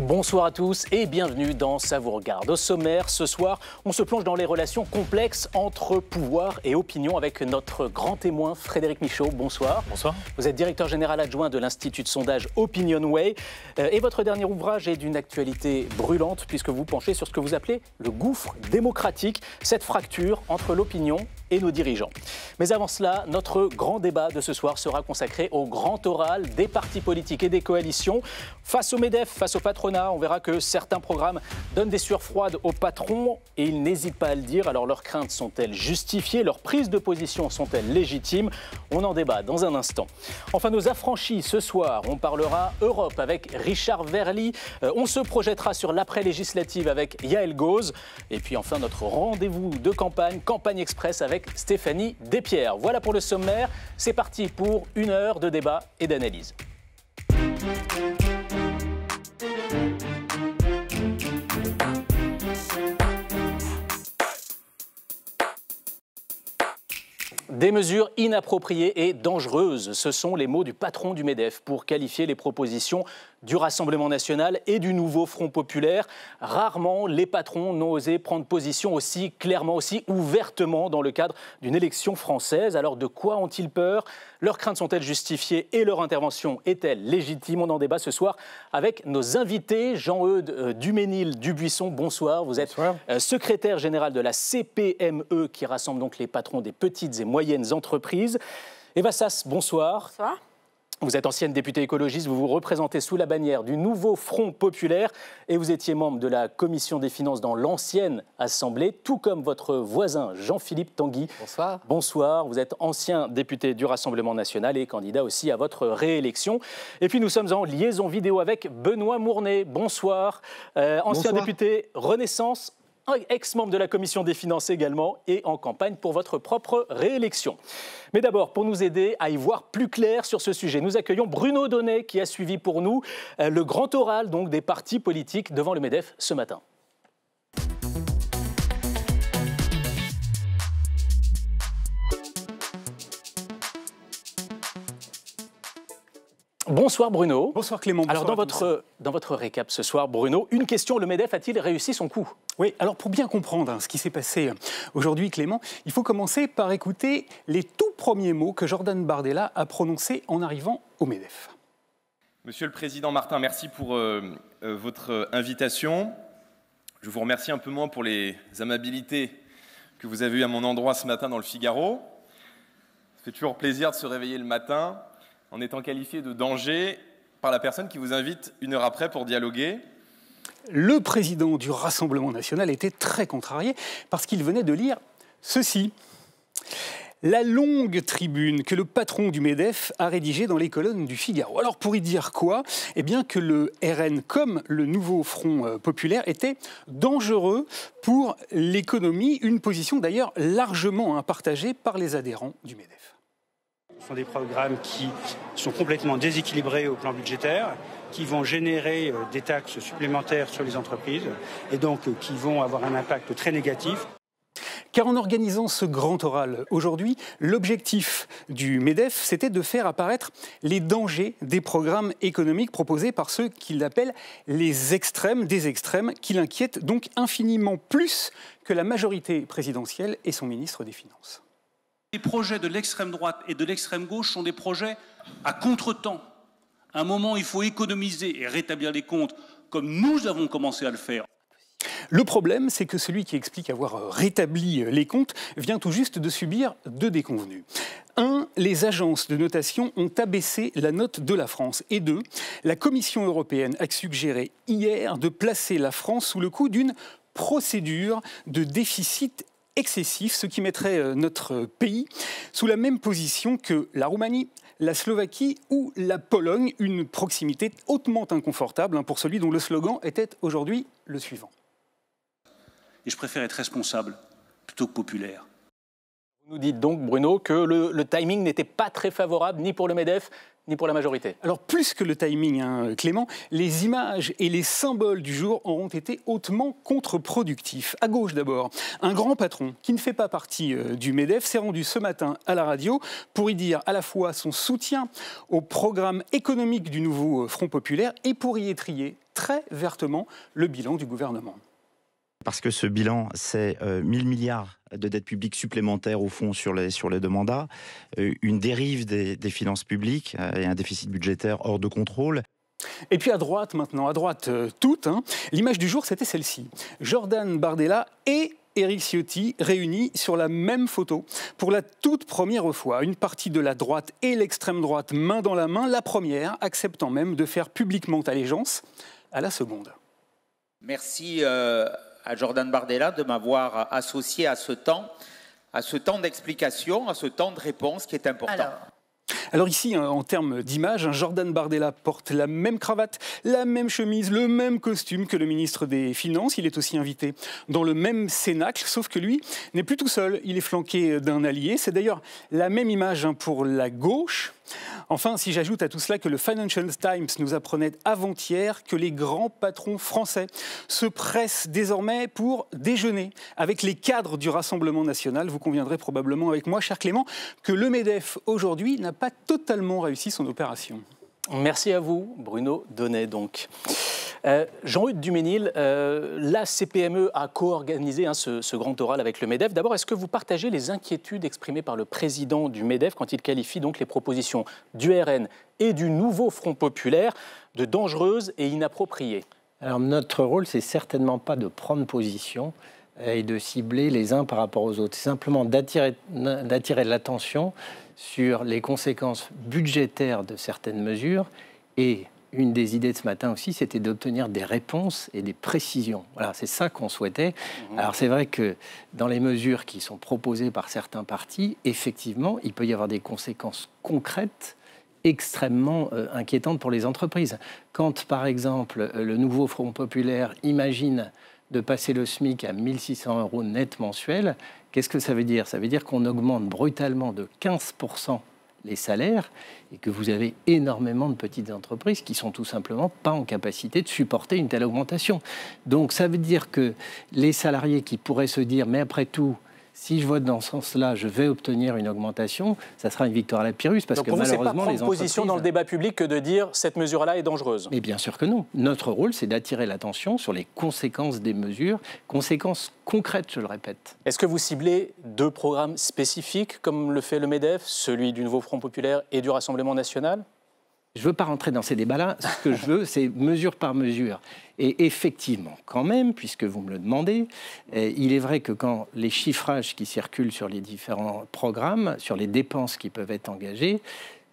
Bonsoir à tous et bienvenue dans Ça vous regarde. Au sommaire, ce soir, on se plonge dans les relations complexes entre pouvoir et opinion avec notre grand témoin Frédéric Michaud. Bonsoir. Bonsoir. Vous êtes directeur général adjoint de l'Institut de sondage OpinionWay euh, et votre dernier ouvrage est d'une actualité brûlante puisque vous penchez sur ce que vous appelez le gouffre démocratique, cette fracture entre l'opinion et nos dirigeants. Mais avant cela, notre grand débat de ce soir sera consacré au grand oral des partis politiques et des coalitions. Face au MEDEF, face au patronat, on verra que certains programmes donnent des sueurs froides aux patrons et ils n'hésitent pas à le dire. Alors leurs craintes sont-elles justifiées? Leurs prises de position sont-elles légitimes? On en débat dans un instant. Enfin, nos affranchis ce soir, on parlera Europe avec Richard Verly. Euh, on se projettera sur l'après-législative avec Yael Gauze. Et puis enfin, notre rendez-vous de campagne, campagne express avec Stéphanie Despierres. Voilà pour le sommaire. C'est parti pour une heure de débat et d'analyse. Des mesures inappropriées et dangereuses, ce sont les mots du patron du MEDEF pour qualifier les propositions du Rassemblement national et du nouveau Front populaire. Rarement les patrons n'ont osé prendre position aussi clairement, aussi ouvertement dans le cadre d'une élection française. Alors de quoi ont-ils peur? Leurs craintes sont-elles justifiées et leur intervention est-elle légitime? On en débat ce soir avec nos invités. Jean-Eudes euh, Duménil Dubuisson, bonsoir. Vous êtes euh, secrétaire général de la CPME qui rassemble donc les patrons des petites et moyennes entreprises. Eva Sass, bonsoir. Bonsoir. Vous êtes ancienne députée écologiste, vous vous représentez sous la bannière du nouveau Front populaire et vous étiez membre de la commission des finances dans l'ancienne Assemblée, tout comme votre voisin Jean-Philippe Tanguy. Bonsoir. Bonsoir, vous êtes ancien député du Rassemblement national et candidat aussi à votre réélection. Et puis nous sommes en liaison vidéo avec Benoît Mournet. Bonsoir, euh, ancien député Renaissance ex-membre de la commission des finances également, et en campagne pour votre propre réélection. Mais d'abord, pour nous aider à y voir plus clair sur ce sujet, nous accueillons Bruno Donnet qui a suivi pour nous euh, le grand oral des partis politiques devant le MEDEF ce matin. Bonsoir Bruno. Bonsoir Clément. alors dans votre, dans votre récap ce soir, Bruno, une question, le MEDEF a-t-il réussi son coup? Oui, alors pour bien comprendre hein, ce qui s'est passé aujourd'hui Clément, il faut commencer par écouter les tout premiers mots que Jordan Bardella a prononcés en arrivant au MEDEF. Monsieur le Président Martin, merci pour euh, euh, votre invitation. Je vous remercie un peu moins pour les amabilités que vous avez eues à mon endroit ce matin dans le Figaro. Ça fait toujours plaisir de se réveiller le matin en étant qualifié de danger par la personne qui vous invite une heure après pour dialoguer Le président du Rassemblement national était très contrarié parce qu'il venait de lire ceci. La longue tribune que le patron du MEDEF a rédigée dans les colonnes du Figaro. Alors pour y dire quoi? Eh bien que le RN comme le nouveau Front euh, populaire était dangereux pour l'économie, une position d'ailleurs largement hein, partagée par les adhérents du MEDEF. Ce sont des programmes qui sont complètement déséquilibrés au plan budgétaire, qui vont générer euh, des taxes supplémentaires sur les entreprises et donc euh, qui vont avoir un impact très négatif. Car en organisant ce grand oral aujourd'hui, l'objectif du MEDEF, c'était de faire apparaître les dangers des programmes économiques proposés par ceux qu'il appelle les extrêmes des extrêmes, qui l'inquiètent donc infiniment plus que la majorité présidentielle et son ministre des Finances. Les projets de l'extrême droite et de l'extrême gauche sont des projets à contretemps. À un moment, il faut économiser et rétablir les comptes comme nous avons commencé à le faire. Le problème, c'est que celui qui explique avoir rétabli les comptes vient tout juste de subir deux déconvenus. Un, les agences de notation ont abaissé la note de la France. Et deux, la Commission européenne a suggéré hier de placer la France sous le coup d'une procédure de déficit excessif, ce qui mettrait euh, notre pays sous la même position que la Roumanie, la Slovaquie ou la Pologne, une proximité hautement inconfortable hein, pour celui dont le slogan était aujourd'hui le suivant. Et je préfère être responsable plutôt que populaire. Vous nous dites donc, Bruno, que le, timing n'était pas très favorable ni pour le MEDEF ni pour la majorité. Alors plus que le timing, hein, Clément, les images et les symboles du jour auront été hautement contre-productifs. À gauche d'abord, un grand patron qui ne fait pas partie euh, du MEDEF s'est rendu ce matin à la radio pour y dire à la fois son soutien au programme économique du nouveau euh, Front populaire et pour y étrier très vertement le bilan du gouvernement. Parce que ce bilan, c'est 1000 milliards de dettes publiques supplémentaires au fond sur les, sur les deux mandats, une dérive des, des finances publiques et un déficit budgétaire hors de contrôle. Et puis à droite maintenant, à droite euh, toute, hein, l'image du jour c'était celle-ci. Jordan Bardella et Éric Ciotti réunis sur la même photo pour la toute première fois. Une partie de la droite et l'extrême droite main dans la main, la première acceptant même de faire publiquement allégeance à la seconde. Merci euh, à Jordan Bardella de m'avoir associé à ce temps, à ce temps d'explication, à ce temps de réponse qui est important. Alors ici, hein, en termes d'image, Jordan Bardella porte la même cravate, la même chemise, le même costume que le ministre des Finances. Il est aussi invité dans le même cénacle, sauf que lui n'est plus tout seul. Il est flanqué d'un allié. C'est d'ailleurs la même image hein, pour la gauche. Enfin, si j'ajoute à tout cela que le Financial Times nous apprenait avant-hier que les grands patrons français se pressent désormais pour déjeuner avec les cadres du Rassemblement national, vous conviendrez probablement avec moi, cher Clément, que le MEDEF aujourd'hui n'a pas totalement réussi son opération. Merci à vous, Bruno Donnet, donc. Euh, Jean-Hugues Duménil, euh, la CPME a co-organisé hein, ce, grand oral avec le MEDEF. D'abord, est-ce que vous partagez les inquiétudes exprimées par le président du MEDEF quand il qualifie donc les propositions du RN et du nouveau Front populaire de dangereuses et inappropriées? Alors notre rôle, c'est certainement pas de prendre position et de cibler les uns par rapport aux autres. C'est simplement d'attirer l'attention sur les conséquences budgétaires de certaines mesures et une des idées de ce matin aussi, c'était d'obtenir des réponses et des précisions. Voilà, c'est ça qu'on souhaitait. Mmh. Alors c'est vrai que dans les mesures qui sont proposées par certains partis, effectivement, il peut y avoir des conséquences concrètes extrêmement euh, inquiétantes pour les entreprises. Quand, par exemple, euh, le nouveau Front populaire imagine de passer le SMIC à 1600 euros net mensuel, qu'est-ce que ça veut dire? Ça veut dire qu'on augmente brutalement de 15 les salaires et que vous avez énormément de petites entreprises qui sont tout simplement pas en capacité de supporter une telle augmentation. Donc ça veut dire que les salariés qui pourraient se dire mais après tout si je vote dans ce sens-là, je vais obtenir une augmentation, ça sera une victoire à la Pyrrhus. Parce Donc que pour malheureusement, vous, pas prendre position dans le débat public que de dire cette mesure-là est dangereuse. Mais bien sûr que non. Notre rôle, c'est d'attirer l'attention sur les conséquences des mesures, conséquences concrètes, je le répète. Est-ce que vous ciblez deux programmes spécifiques, comme le fait le MEDEF, celui du Nouveau Front Populaire et du Rassemblement national? Je ne veux pas rentrer dans ces débats-là. Ce que je veux, c'est mesure par mesure. Et effectivement, quand même, puisque vous me le demandez, eh, il est vrai que quand les chiffrages qui circulent sur les différents programmes, sur les dépenses qui peuvent être engagées,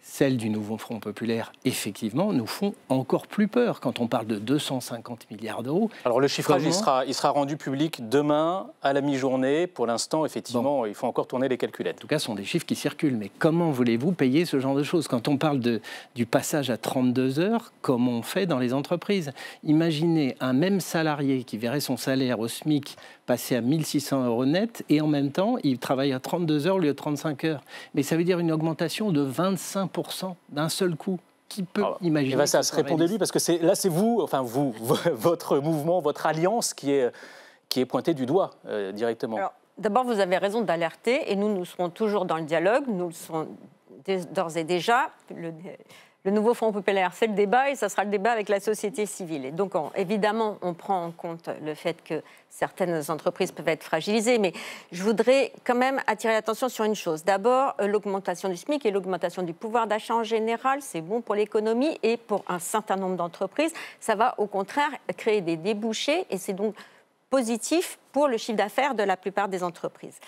celles du nouveau Front populaire, effectivement, nous font encore plus peur quand on parle de 250 milliards d'euros. Alors le chiffrage, il, sera, il sera rendu public demain à la mi-journée. Pour l'instant, effectivement, il faut encore tourner les calculettes. En tout cas, ce sont des chiffres qui circulent. Mais comment voulez-vous payer ce genre de choses? Quand on parle de, du passage à 32 heures, comme on fait dans les entreprises, imaginez un même salarié qui verrait son salaire au SMIC passer à 1600 euros net et en même temps, il travaille à 32 heures au lieu de 35 heures. Mais ça veut dire une augmentation de 25% d'un seul coup qui peut imaginer. Ben, ça, se répondait lui parce que c'est là c'est vous, enfin vous, votre mouvement, votre alliance qui est qui est pointée du doigt euh, directement. D'abord, vous avez raison d'alerter et nous nous serons toujours dans le dialogue. Nous le serons d'ores et déjà. Le, le nouveau Front populaire, c'est le débat et ça sera le débat avec la société civile. Donc, évidemment, on prend en compte le fait que certaines entreprises peuvent être fragilisées, mais je voudrais quand même attirer l'attention sur une chose. D'abord, euh, l'augmentation du SMIC et l'augmentation du pouvoir d'achat en général, c'est bon pour l'économie et pour un certain nombre d'entreprises. Ça va au contraire créer des débouchés et c'est donc positif pour le chiffre d'affaires de la plupart des entreprises.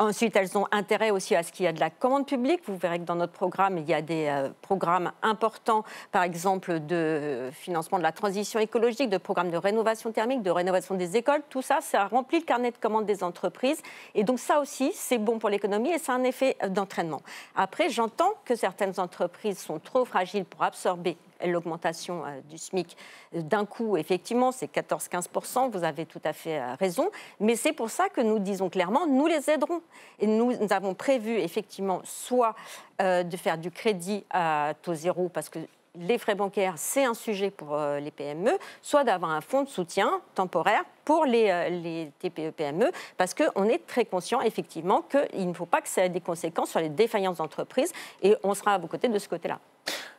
Ensuite, elles ont intérêt aussi à ce qu'il y a de la commande publique. Vous verrez que dans notre programme, il y a des euh, programmes importants, par exemple de financement de la transition écologique, de programmes de rénovation thermique, de rénovation des écoles. Tout ça, ça remplit le carnet de commandes des entreprises. Et donc ça aussi, c'est bon pour l'économie et c'est un effet d'entraînement. Après, j'entends que certaines entreprises sont trop fragiles pour absorber l'augmentation euh, du SMIC d'un coup, effectivement, c'est 14-15%, vous avez tout à fait euh, raison, mais c'est pour ça que nous disons clairement, nous les aiderons. Et nous, avons prévu, effectivement, soit euh, de faire du crédit à taux zéro, parce que les frais bancaires, c'est un sujet pour les PME, soit d'avoir un fonds de soutien temporaire pour les, les TPE-PME, parce qu'on est très conscient, effectivement, qu'il ne faut pas que ça ait des conséquences sur les défaillances d'entreprise, et on sera à vos côtés de ce côté-là.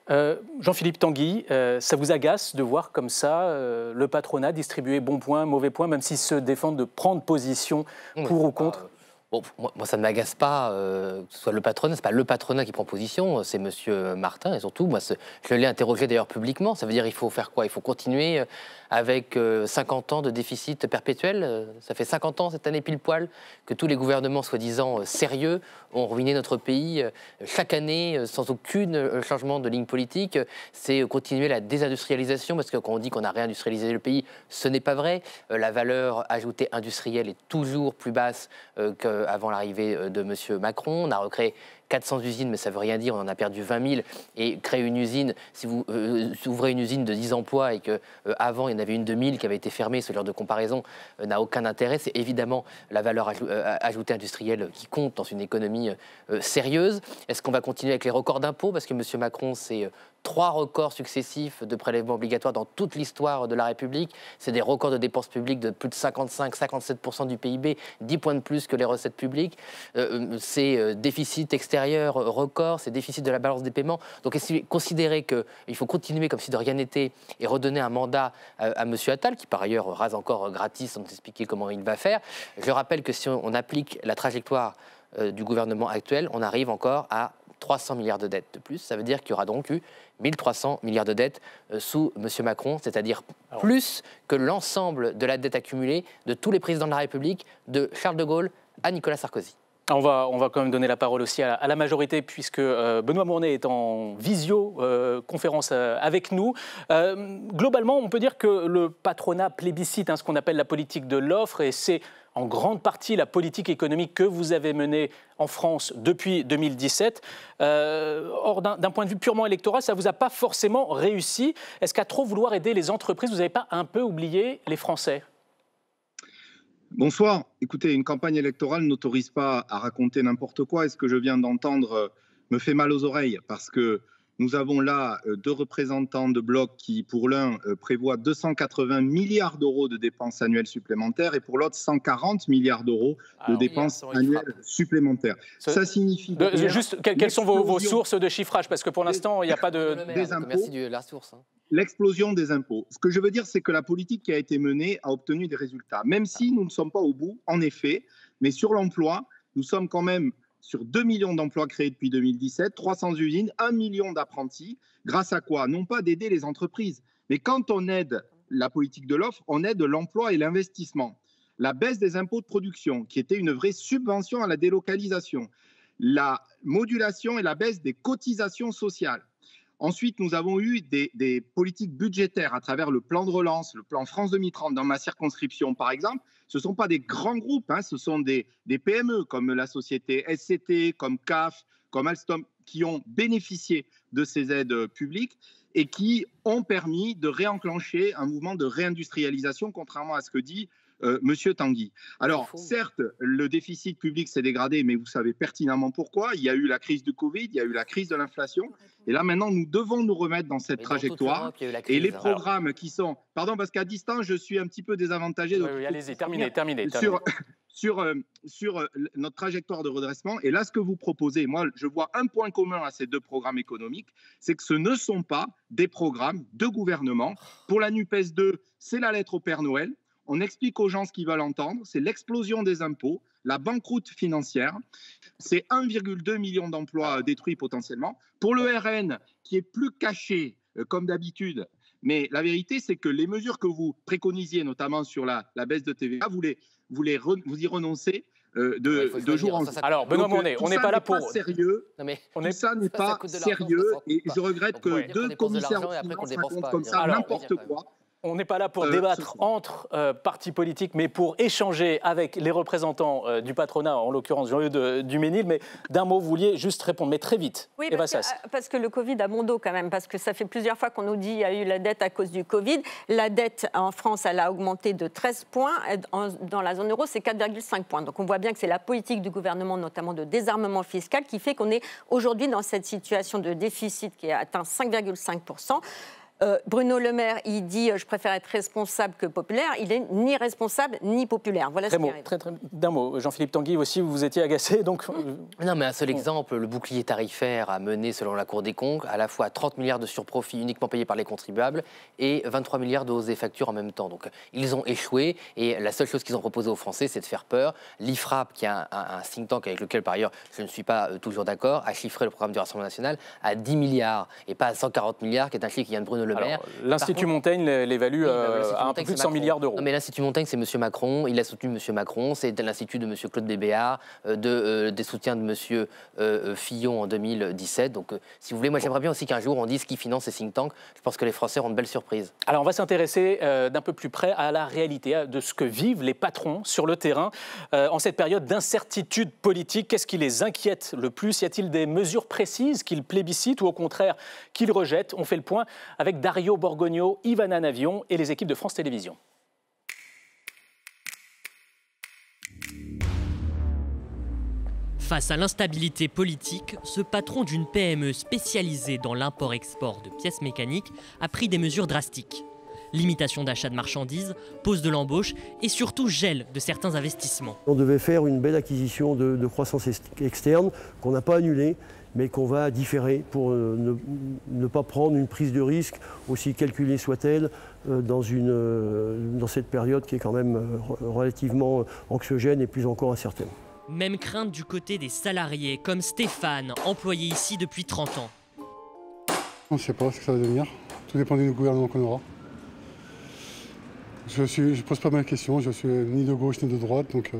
Euh, Jean-Philippe Tanguy, euh, ça vous agace de voir comme ça euh, le patronat distribuer bons points, mauvais points, même s'ils se défendent de prendre position pour ou contre Bon, moi, ça ne m'agace pas que ce soit le patronat, c'est pas le patronat qui prend position, c'est Monsieur Martin et surtout, moi, je l'ai interrogé d'ailleurs publiquement. Ça veut dire il faut faire quoi? Il faut continuer avec 50 ans de déficit perpétuel? Ça fait 50 ans cette année pile poil que tous les gouvernements soi-disant sérieux ont ruiné notre pays chaque année sans aucun changement de ligne politique. C'est continuer la désindustrialisation parce que quand on dit qu'on a réindustrialisé le pays, ce n'est pas vrai. La valeur ajoutée industrielle est toujours plus basse que avant l'arrivée euh, de M. Macron. On a recréé 400 usines, mais ça ne veut rien dire, on en a perdu 20 000. Et créer une usine, si vous euh, ouvrez une usine de 10 emplois et qu'avant euh, avant il y en avait une de 1000 qui avait été fermée, ce genre de comparaison n'a aucun intérêt. C'est évidemment la valeur ajoutée industrielle qui compte dans une économie sérieuse. Est-ce qu'on va continuer avec les records d'impôts? Parce que M. Macron, c'est trois records successifs de prélèvements obligatoires dans toute l'histoire de la République. C'est des records de dépenses publiques de plus de 55-57% du PIB, 10 points de plus que les recettes publiques. Euh, euh, c'est euh, déficit extérieur record, c'est déficit de la balance des paiements. Donc considérer qu'il faut continuer comme si de rien n'était et redonner un mandat à, M. Attal, qui par ailleurs rase encore gratis sans nous expliquer comment il va faire. Je rappelle que si on applique la trajectoire du gouvernement actuel, on arrive encore à 300 milliards de dettes de plus. Ça veut dire qu'il y aura donc eu 1300 milliards de dettes euh, sous M. Macron, c'est-à-dire plus que l'ensemble de la dette accumulée de tous les présidents de la République, de Charles de Gaulle à Nicolas Sarkozy. On va, on va quand même donner la parole aussi à, la majorité, puisque euh, Benoît Mournet est en visio euh, conférence avec nous. globalement, on peut dire que le patronat plébiscite hein, ce qu'on appelle la politique de l'offre, et c'est en grande partie la politique économique que vous avez menée en France depuis 2017. Euh, or, d'un point de vue purement électoral, ça ne vous a pas forcément réussi. Est-ce qu'à trop vouloir aider les entreprises, vous n'avez pas un peu oublié les Français? Bonsoir. Écoutez, une campagne électorale n'autorise pas à raconter n'importe quoi. Et ce que je viens d'entendre euh, me fait mal aux oreilles parce que nous avons là euh, deux représentants de blocs qui, pour l'un, euh, prévoient 280 milliards d'euros de dépenses annuelles supplémentaires et pour l'autre, 140 milliards d'euros de dépenses annuelles supplémentaires. Ça signifie. juste, quelles sont vos, sources de chiffrage? Parce que pour l'instant, il n'y a pas de. Des impôts. Merci de la source. Hein. L'explosion des impôts. Ce que je veux dire, c'est que la politique qui a été menée a obtenu des résultats. Même si nous ne sommes pas au bout, en effet, mais sur l'emploi, nous sommes quand même sur 2 millions d'emplois créés depuis 2017, 300 usines, 1 million d'apprentis. Grâce à quoi? Non pas d'aider les entreprises, mais quand on aide la politique de l'offre, on aide l'emploi et l'investissement. La baisse des impôts de production, qui était une vraie subvention à la délocalisation. La modulation et la baisse des cotisations sociales. Ensuite, nous avons eu des, politiques budgétaires à travers le plan de relance, le plan France 2030 dans ma circonscription, par exemple. Ce ne sont pas des grands groupes, hein, ce sont des, PME comme la société SCT, comme CAF, comme Alstom, qui ont bénéficié de ces aides publiques et qui ont permis de réenclencher un mouvement de réindustrialisation, contrairement à ce que dit euh, Monsieur Tanguy. Alors, certes, le déficit public s'est dégradé, mais vous savez pertinemment pourquoi. Il y a eu la crise du Covid, il y a eu la crise de l'inflation. Et là, maintenant, nous devons nous remettre dans cette trajectoire. et les programmes qui sont. Pardon, parce qu'à distance, je suis un petit peu désavantagé. Oui, oui allez-y, terminez, terminez. Sur, sur, euh, sur euh, notre trajectoire de redressement. Et là, ce que vous proposez, moi, je vois un point commun à ces deux programmes économiques, c'est que ce ne sont pas des programmes de gouvernement. Pour la NUPES 2, c'est la lettre au Père Noël on explique aux gens ce qu'ils veulent entendre, c'est l'explosion des impôts, la banqueroute financière, c'est 1,2 million d'emplois détruits potentiellement. Pour le RN, qui est plus caché euh, comme d'habitude, mais la vérité, c'est que les mesures que vous préconisiez, notamment sur la, baisse de TVA, vous, vous, y renoncez euh, de, jour en jour. Alors, Benoît Monnet, on n'est pas là pour. Pas sérieux. tout ça n'est pas sérieux. Et je regrette que deux commissaires racontent comme ça n'importe quoi. On n'est pas là pour euh, débattre entre euh, partis politiques, mais pour échanger avec les représentants euh, du patronat, en l'occurrence Jean-Luc Duménil. Mais d'un mot, vous vouliez juste répondre, mais très vite. Oui, parce que, parce que, le Covid a mon dos quand même, parce que ça fait plusieurs fois qu'on nous dit qu'il y a eu la dette à cause du Covid. La dette en France, elle a augmenté de 13 points. dans la zone euro, c'est 4,5 points. Donc on voit bien que c'est la politique du gouvernement, notamment de désarmement fiscal, qui fait qu'on est aujourd'hui dans cette situation de déficit qui a atteint 5,5 Euh, Bruno Le Maire, il dit je préfère être responsable que populaire. Il est ni responsable ni populaire. Voilà très ce qui arrive. Très, très, D'un mot, Jean-Philippe Tanguy aussi, vous vous étiez agacé. Donc... Non, mais un seul exemple, le bouclier tarifaire a mené, selon la Cour des comptes, à la fois 30 milliards de surprofits uniquement payés par les contribuables et 23 milliards de hausse des factures en même temps. Donc ils ont échoué et la seule chose qu'ils ont proposé aux Français, c'est de faire peur. L'IFRAP, qui est un, un, think tank avec lequel par ailleurs je ne suis pas euh, toujours d'accord, a chiffré le programme du Rassemblement national à 10 milliards et pas à 140 milliards, qui est un chiffre qui vient de Bruno Le Maire. L'Institut Montaigne l'évalue euh, à un peu plus de 100 milliards d'euros. Non, mais l'Institut Montaigne, c'est M. Macron. Il a soutenu M. Macron. C'est l'Institut de M. Claude Bébéard, euh, de, euh, des soutiens de M. Euh, Fillon en 2017. Donc, si vous voulez, moi, j'aimerais bien aussi qu'un jour, on dise qui finance ces think tanks. Je pense que les Français auront de belles surprises. Alors, on va s'intéresser d'un peu plus près à la réalité de ce que vivent les patrons sur le terrain en cette période d'incertitude politique. Qu'est-ce qui les inquiète le plus? Y a-t-il des mesures précises qu'ils plébiscitent ou au contraire qu'ils rejettent? On fait le point avec Dario Borgogno, Ivana Navion et les équipes de France Télévisions. Face à l'instabilité politique, ce patron d'une PME spécialisée dans l'import-export de pièces mécaniques a pris des mesures drastiques. Limitation d'achat de marchandises, pause de l'embauche et surtout gel de certains investissements. On devait faire une belle acquisition de, de croissance externe qu'on n'a pas annulée mais qu'on va différer pour ne, ne, pas prendre une prise de risque, aussi calculée soit-elle, dans, une, dans cette période qui est quand même relativement anxiogène et plus encore incertaine. Même crainte du côté des salariés, comme Stéphane, employé ici depuis 30 ans. On ne sait pas ce que ça va devenir. Tout dépend du gouvernement qu'on aura. Je ne je pose pas mal de questions, je suis ni de gauche ni de droite, donc euh,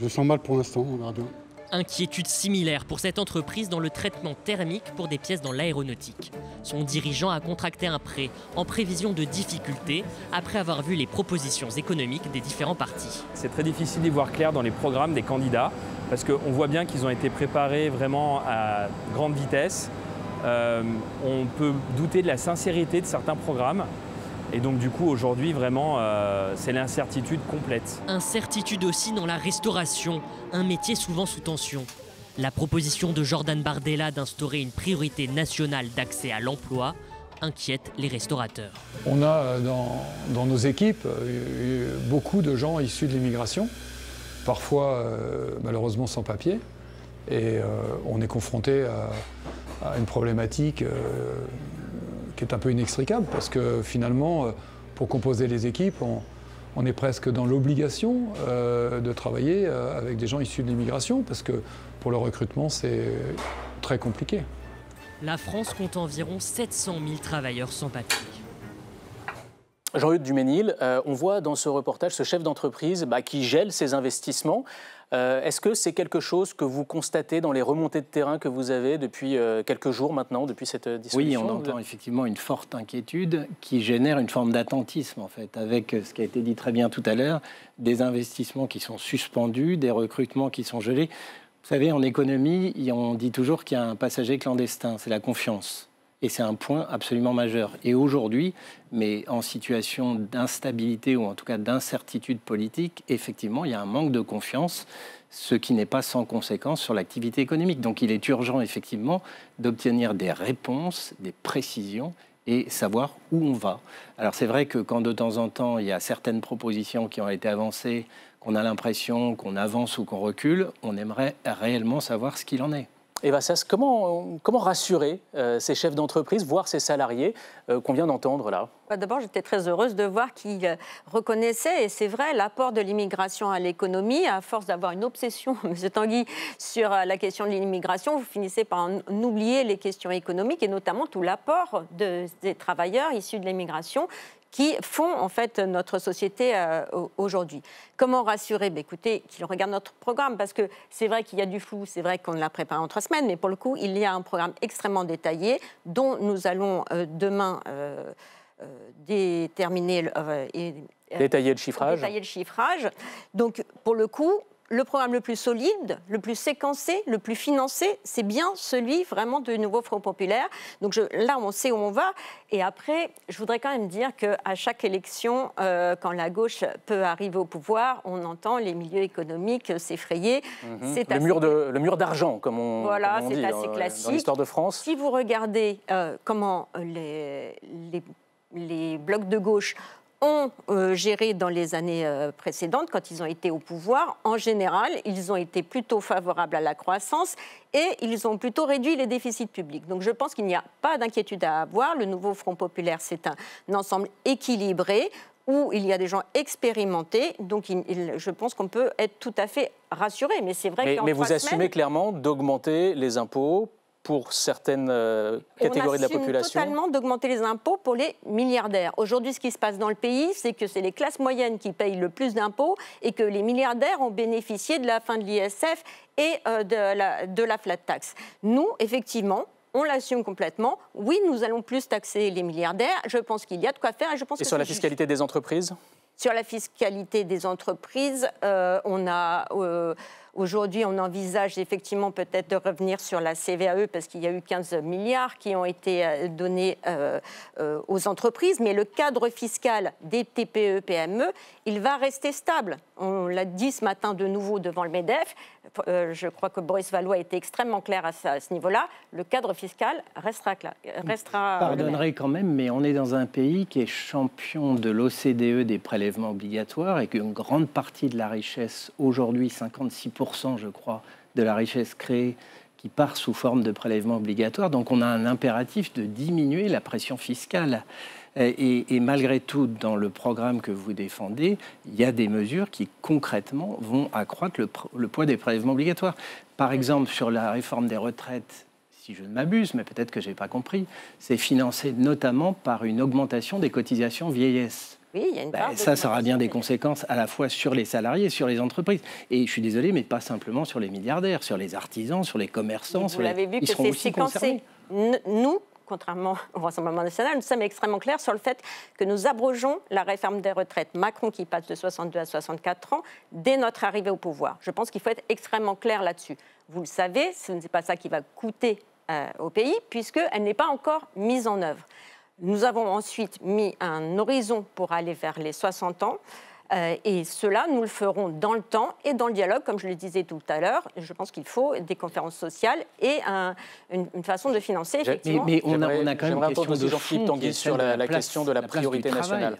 je sens mal pour l'instant, on verra bien. Inquiétude similaire pour cette entreprise dans le traitement thermique pour des pièces dans l'aéronautique. Son dirigeant a contracté un prêt en prévision de difficultés après avoir vu les propositions économiques des différents partis. C'est très difficile d'y voir clair dans les programmes des candidats parce qu'on voit bien qu'ils ont été préparés vraiment à grande vitesse. Euh, on peut douter de la sincérité de certains programmes. Et donc du coup aujourd'hui vraiment euh, c'est l'incertitude complète. Incertitude aussi dans la restauration, un métier souvent sous tension. La proposition de Jordan Bardella d'instaurer une priorité nationale d'accès à l'emploi inquiète les restaurateurs. On a dans, dans nos équipes euh, beaucoup de gens issus de l'immigration, parfois euh, malheureusement sans papier, et euh, on est confronté à, à une problématique euh, qui est un peu inextricable parce que finalement, euh, pour composer les équipes, on, on est presque dans l'obligation euh, de travailler euh, avec des gens issus de l'immigration parce que pour le recrutement, c'est très compliqué. La France compte environ 700 000 travailleurs sans papier. Jean-Eudes Duménil, euh, on voit dans ce reportage ce chef d'entreprise bah, qui gèle ses investissements. Euh, Est-ce que c'est quelque chose que vous constatez dans les remontées de terrain que vous avez depuis euh, quelques jours maintenant, depuis cette discussion Oui, on entend effectivement une forte inquiétude qui génère une forme d'attentisme, en fait, avec ce qui a été dit très bien tout à l'heure, des investissements qui sont suspendus, des recrutements qui sont gelés. Vous savez, en économie, on dit toujours qu'il y a un passager clandestin, c'est la confiance. Et c'est un point absolument majeur. Et aujourd'hui, mais en situation d'instabilité ou en tout cas d'incertitude politique, effectivement, il y a un manque de confiance, ce qui n'est pas sans conséquence sur l'activité économique. Donc il est urgent, effectivement, d'obtenir des réponses, des précisions et savoir où on va. Alors c'est vrai que quand de temps en temps, il y a certaines propositions qui ont été avancées, qu'on a l'impression qu'on avance ou qu'on recule, on aimerait réellement savoir ce qu'il en est. Eva Sass, comment, comment rassurer euh, ces chefs d'entreprise, voire ces salariés euh, qu'on vient d'entendre là? Bah, D'abord, j'étais très heureuse de voir qu'ils euh, reconnaissaient, et c'est vrai, l'apport de l'immigration à l'économie. À force d'avoir une obsession, M. Tanguy, sur la question de l'immigration, vous finissez par en oublier les questions économiques, et notamment tout l'apport de, des travailleurs issus de l'immigration qui font en fait notre société euh, aujourd'hui. Comment rassurer? Ben, Écoutez, qu'ils regardent notre programme, parce que c'est vrai qu'il y a du flou, c'est vrai qu'on l'a préparé en trois semaines, mais pour le coup, il y a un programme extrêmement détaillé dont nous allons euh, demain euh, euh déterminer et détailler le chiffrage. Détailler le chiffrage. Donc, pour le coup, le programme le plus solide, le plus séquencé, le plus financé, c'est bien celui vraiment du nouveau Front populaire. Donc je, là, on sait où on va. Et après, je voudrais quand même dire qu'à chaque élection, euh, quand la gauche peut arriver au pouvoir, on entend les milieux économiques s'effrayer. Mhm. Le, mur de, le mur d'argent, comme on, voilà, c'est assez classique. dans l'histoire de France. Si vous regardez euh, comment les, les, les blocs de gauche ont euh, géré dans les années euh, précédentes, quand ils ont été au pouvoir, en général, ils ont été plutôt favorables à la croissance et ils ont plutôt réduit les déficits publics. Donc je pense qu'il n'y a pas d'inquiétude à avoir. Le nouveau Front populaire, c'est un, ensemble équilibré où il y a des gens expérimentés. Donc je pense qu'on peut être tout à fait rassuré. Mais c'est vrai que. Mais vous assumez clairement d'augmenter les impôts pour certaines euh, catégories de la population totalement d'augmenter les impôts pour les milliardaires. Aujourd'hui, ce qui se passe dans le pays, c'est que c'est les classes moyennes qui payent le plus d'impôts et que les milliardaires ont bénéficié de la fin de l'ISF et euh, de, la, de la flat tax. Nous, effectivement, on l'assume complètement. Oui, nous allons plus taxer les milliardaires. Je pense qu'il y a de quoi faire. Et, je pense et sur la fiscalité des entreprises? Sur la fiscalité des entreprises, euh, on a Aujourd'hui, on envisage effectivement peut-être de revenir sur la CVAE parce qu'il y a eu 15 milliards qui ont été euh, donnés euh, euh, aux entreprises, mais le cadre fiscal des TPE, PME, il va rester stable. On l'a dit ce matin de nouveau devant le MEDEF. je crois que Boris Valois a été extrêmement clair à, ce niveau-là. Le cadre fiscal restera clair. Restera Pardonnerai quand même, mais on est dans un pays qui est champion de l'OCDE des prélèvements obligatoires et qu'une grande partie de la richesse, aujourd'hui 56 je crois, de la richesse créée qui part sous forme de prélèvement obligatoire. Donc on a un impératif de diminuer la pression fiscale. Et, malgré tout, dans le programme que vous défendez, il y a des mesures qui concrètement vont accroître le, poids des prélèvements obligatoires. Par exemple, sur la réforme des retraites, si je ne m'abuse, mais peut-être que je n'ai pas compris, c'est financé notamment par une augmentation des cotisations vieillesse. Oui, il y a une bah, ça, ça aura bien des conséquences à la fois sur les salariés, sur les entreprises. Et je suis désolé, mais pas simplement sur les milliardaires, sur les artisans, sur les commerçants. vous l'avez vu que c'est séquencé. Nous, contrairement au Rassemblement national, nous sommes extrêmement clairs sur le fait que nous abrogeons la réforme des retraites. Macron qui passe de 62 à 64 ans dès notre arrivée au pouvoir. Je pense qu'il faut être extrêmement clair là-dessus. Vous le savez, ce n'est pas ça qui va coûter euh, au pays, puisqu'elle n'est pas encore mise en œuvre. Nous avons ensuite mis un horizon pour aller vers les 60 ans. Euh, et cela, nous le ferons dans le temps et dans le dialogue, comme je le disais tout à l'heure. Je pense qu'il faut des conférences sociales et une, façon de financer, effectivement. Mais, on, a, on, a, quand même une question de Jean-Philippe Tanguy sur la, question de la, priorité nationale.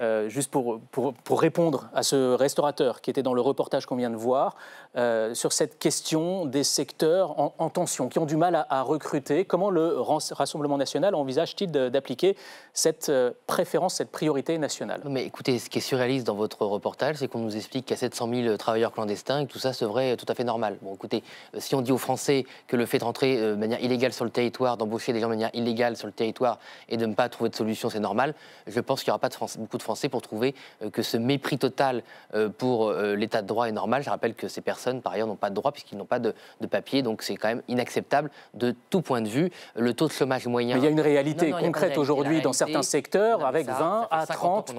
Euh, juste pour, pour, pour, répondre à ce restaurateur qui était dans le reportage qu'on vient de voir, euh, sur cette question des secteurs en, tension, qui ont du mal à, recruter, comment le Rassemblement national envisage-t-il d'appliquer cette préférence, cette priorité nationale? Mais écoutez, ce qui est surréaliste dans votre reportage, c'est qu'on nous explique qu'il y a 700 000 travailleurs clandestins et que tout ça serait tout à fait normal. Bon, écoutez, euh, si on dit aux Français que le fait de rentrer euh, de manière illégale sur le territoire, d'embaucher des gens de manière illégale sur le territoire et de ne pas trouver de solution, c'est normal, je pense qu'il n'y aura pas de beaucoup de Français pour trouver euh, que ce mépris total pour l'état de droit est normal. Je rappelle que ces personnes, par ailleurs, n'ont pas de droit puisqu'ils n'ont pas de, papier, donc c'est quand même inacceptable de tout point de vue. Le taux de chômage moyen. Mais il y a une réalité concrète aujourd'hui dans certains secteurs avec 20 à 30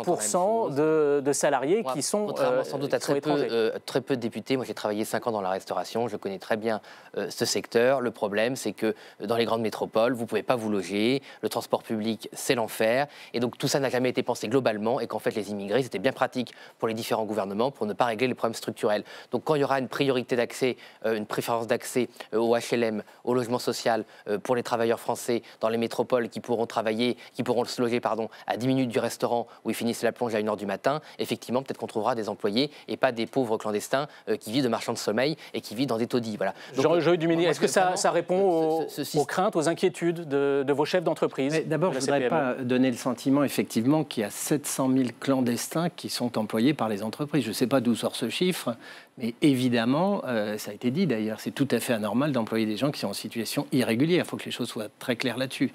de, de salariés qui sont contrairement euh, sans doute à très peu, euh, très peu de députés. Moi, j'ai travaillé 5 ans dans la restauration, je connais très bien euh, ce secteur. Le problème, c'est que dans les grandes métropoles, vous pouvez pas vous loger, le transport public, c'est l'enfer, et donc tout ça n'a jamais été pensé globalement, et qu'en fait, les immigrés, c'était bien pratique pour les différents gouvernements pour ne pas régler les problèmes structurels. Donc, quand il y aura une priorité d'accès, une préférence d'accès au HLM, au logement social pour les travailleurs français dans les métropoles qui pourront travailler, qui pourront se loger, pardon, à 10 minutes du restaurant où ils finissent la plonge à 1h du matin, effectivement peut-être qu'on trouvera des employés et pas des pauvres clandestins euh, qui vivent de marchands de sommeil et qui vivent dans des taudis. Voilà. Jean-Louis est-ce que ça, répond aux, craintes, aux inquiétudes de, vos chefs d'entreprise D'abord, je ne voudrais pas donner le sentiment, effectivement, qu'il y a 700 000 clandestins qui sont employés par les entreprises. Je ne sais pas d'où sort ce chiffre. Mais évidemment, euh, ça a été dit d'ailleurs, c'est tout à fait anormal d'employer des gens qui sont en situation irrégulière. Il faut que les choses soient très claires là-dessus.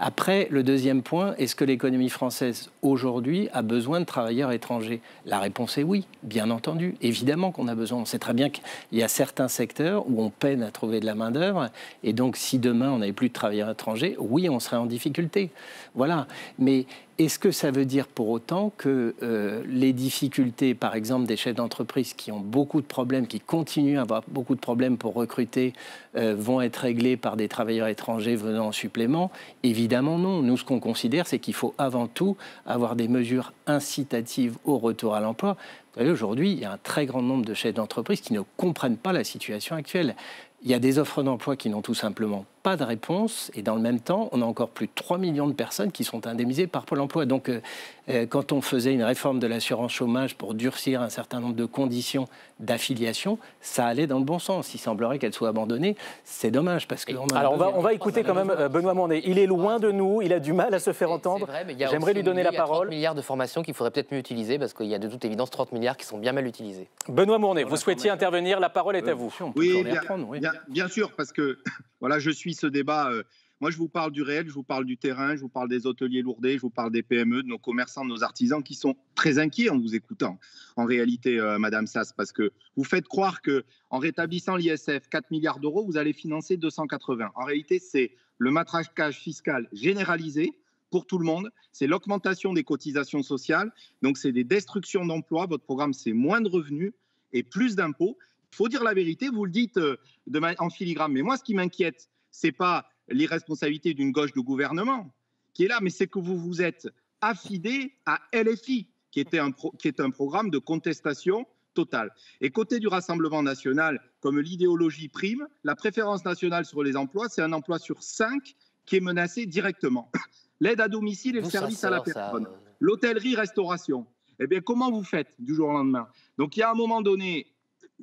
Après, le deuxième point, est-ce que l'économie française aujourd'hui a besoin de travailleurs étrangers? La réponse est oui, bien entendu. Évidemment qu'on a besoin. On sait très bien qu'il y a certains secteurs où on peine à trouver de la main-d'œuvre. Et donc, si demain on n'avait plus de travailleurs étrangers, oui, on serait en difficulté. Voilà. Mais est-ce que ça veut dire pour autant que euh, les difficultés, par exemple, des chefs d'entreprise qui ont beaucoup de problèmes, qui continuent à avoir beaucoup de problèmes pour recruter, euh, vont être réglées par des travailleurs étrangers venant en supplément? Évidemment non. Nous, ce qu'on considère, c'est qu'il faut avant tout avoir des mesures incitatives au retour à l'emploi. Aujourd'hui, il y a un très grand nombre de chefs d'entreprise qui ne comprennent pas la situation actuelle. Il y a des offres d'emploi qui n'ont tout simplement pas de réponse. Et dans le même temps, on a encore plus de 3 millions de personnes qui sont indemnisées par Pôle emploi. Donc, euh, euh, quand on faisait une réforme de l'assurance chômage pour durcir un certain nombre de conditions d'affiliation, ça allait dans le bon sens. Il semblerait qu'elle soit abandonnée. C'est dommage parce que. Alors, on va, on va écouter quand même euh, Benoît Monnet. Il est loin de nous, il a du mal à se faire entendre. J'aimerais lui donner la parole. Il y a 30 milliards de formations qu'il faudrait peut-être mieux utiliser parce qu'il y a de toute évidence 30 milliards qui sont bien mal utilisés. Benoît Monnet, vous souhaitiez intervenir, la parole est à vous. Oui, bien, bien, sûr, parce que voilà, je suis ce débat. Euh, moi, je vous parle du réel, je vous parle du terrain, je vous parle des hôteliers lourdés, je vous parle des PME, de nos commerçants, de nos artisans qui sont très inquiets en vous écoutant. En réalité, euh, Madame Sass, parce que vous faites croire que en rétablissant l'ISF 4 milliards d'euros, vous allez financer 280. En réalité, c'est le matraquage fiscal généralisé pour tout le monde. C'est l'augmentation des cotisations sociales. Donc, c'est des destructions d'emplois. Votre programme, c'est moins de revenus et plus d'impôts. Il faut dire la vérité, vous le dites euh, de en filigrane. Mais moi, ce qui m'inquiète, c'est pas l'irresponsabilité d'une gauche de gouvernement qui est là, mais c'est que vous vous êtes affidé à LFI, qui, était un qui est un programme de contestation totale. Et côté du Rassemblement national, comme l'idéologie prime, la préférence nationale sur les emplois, c'est un emploi sur cinq qui est menacé directement. L'aide à domicile et le service à la personne. L'hôtellerie-restauration. Eh bien, comment vous faites du jour au lendemain? Donc, il y a un moment donné,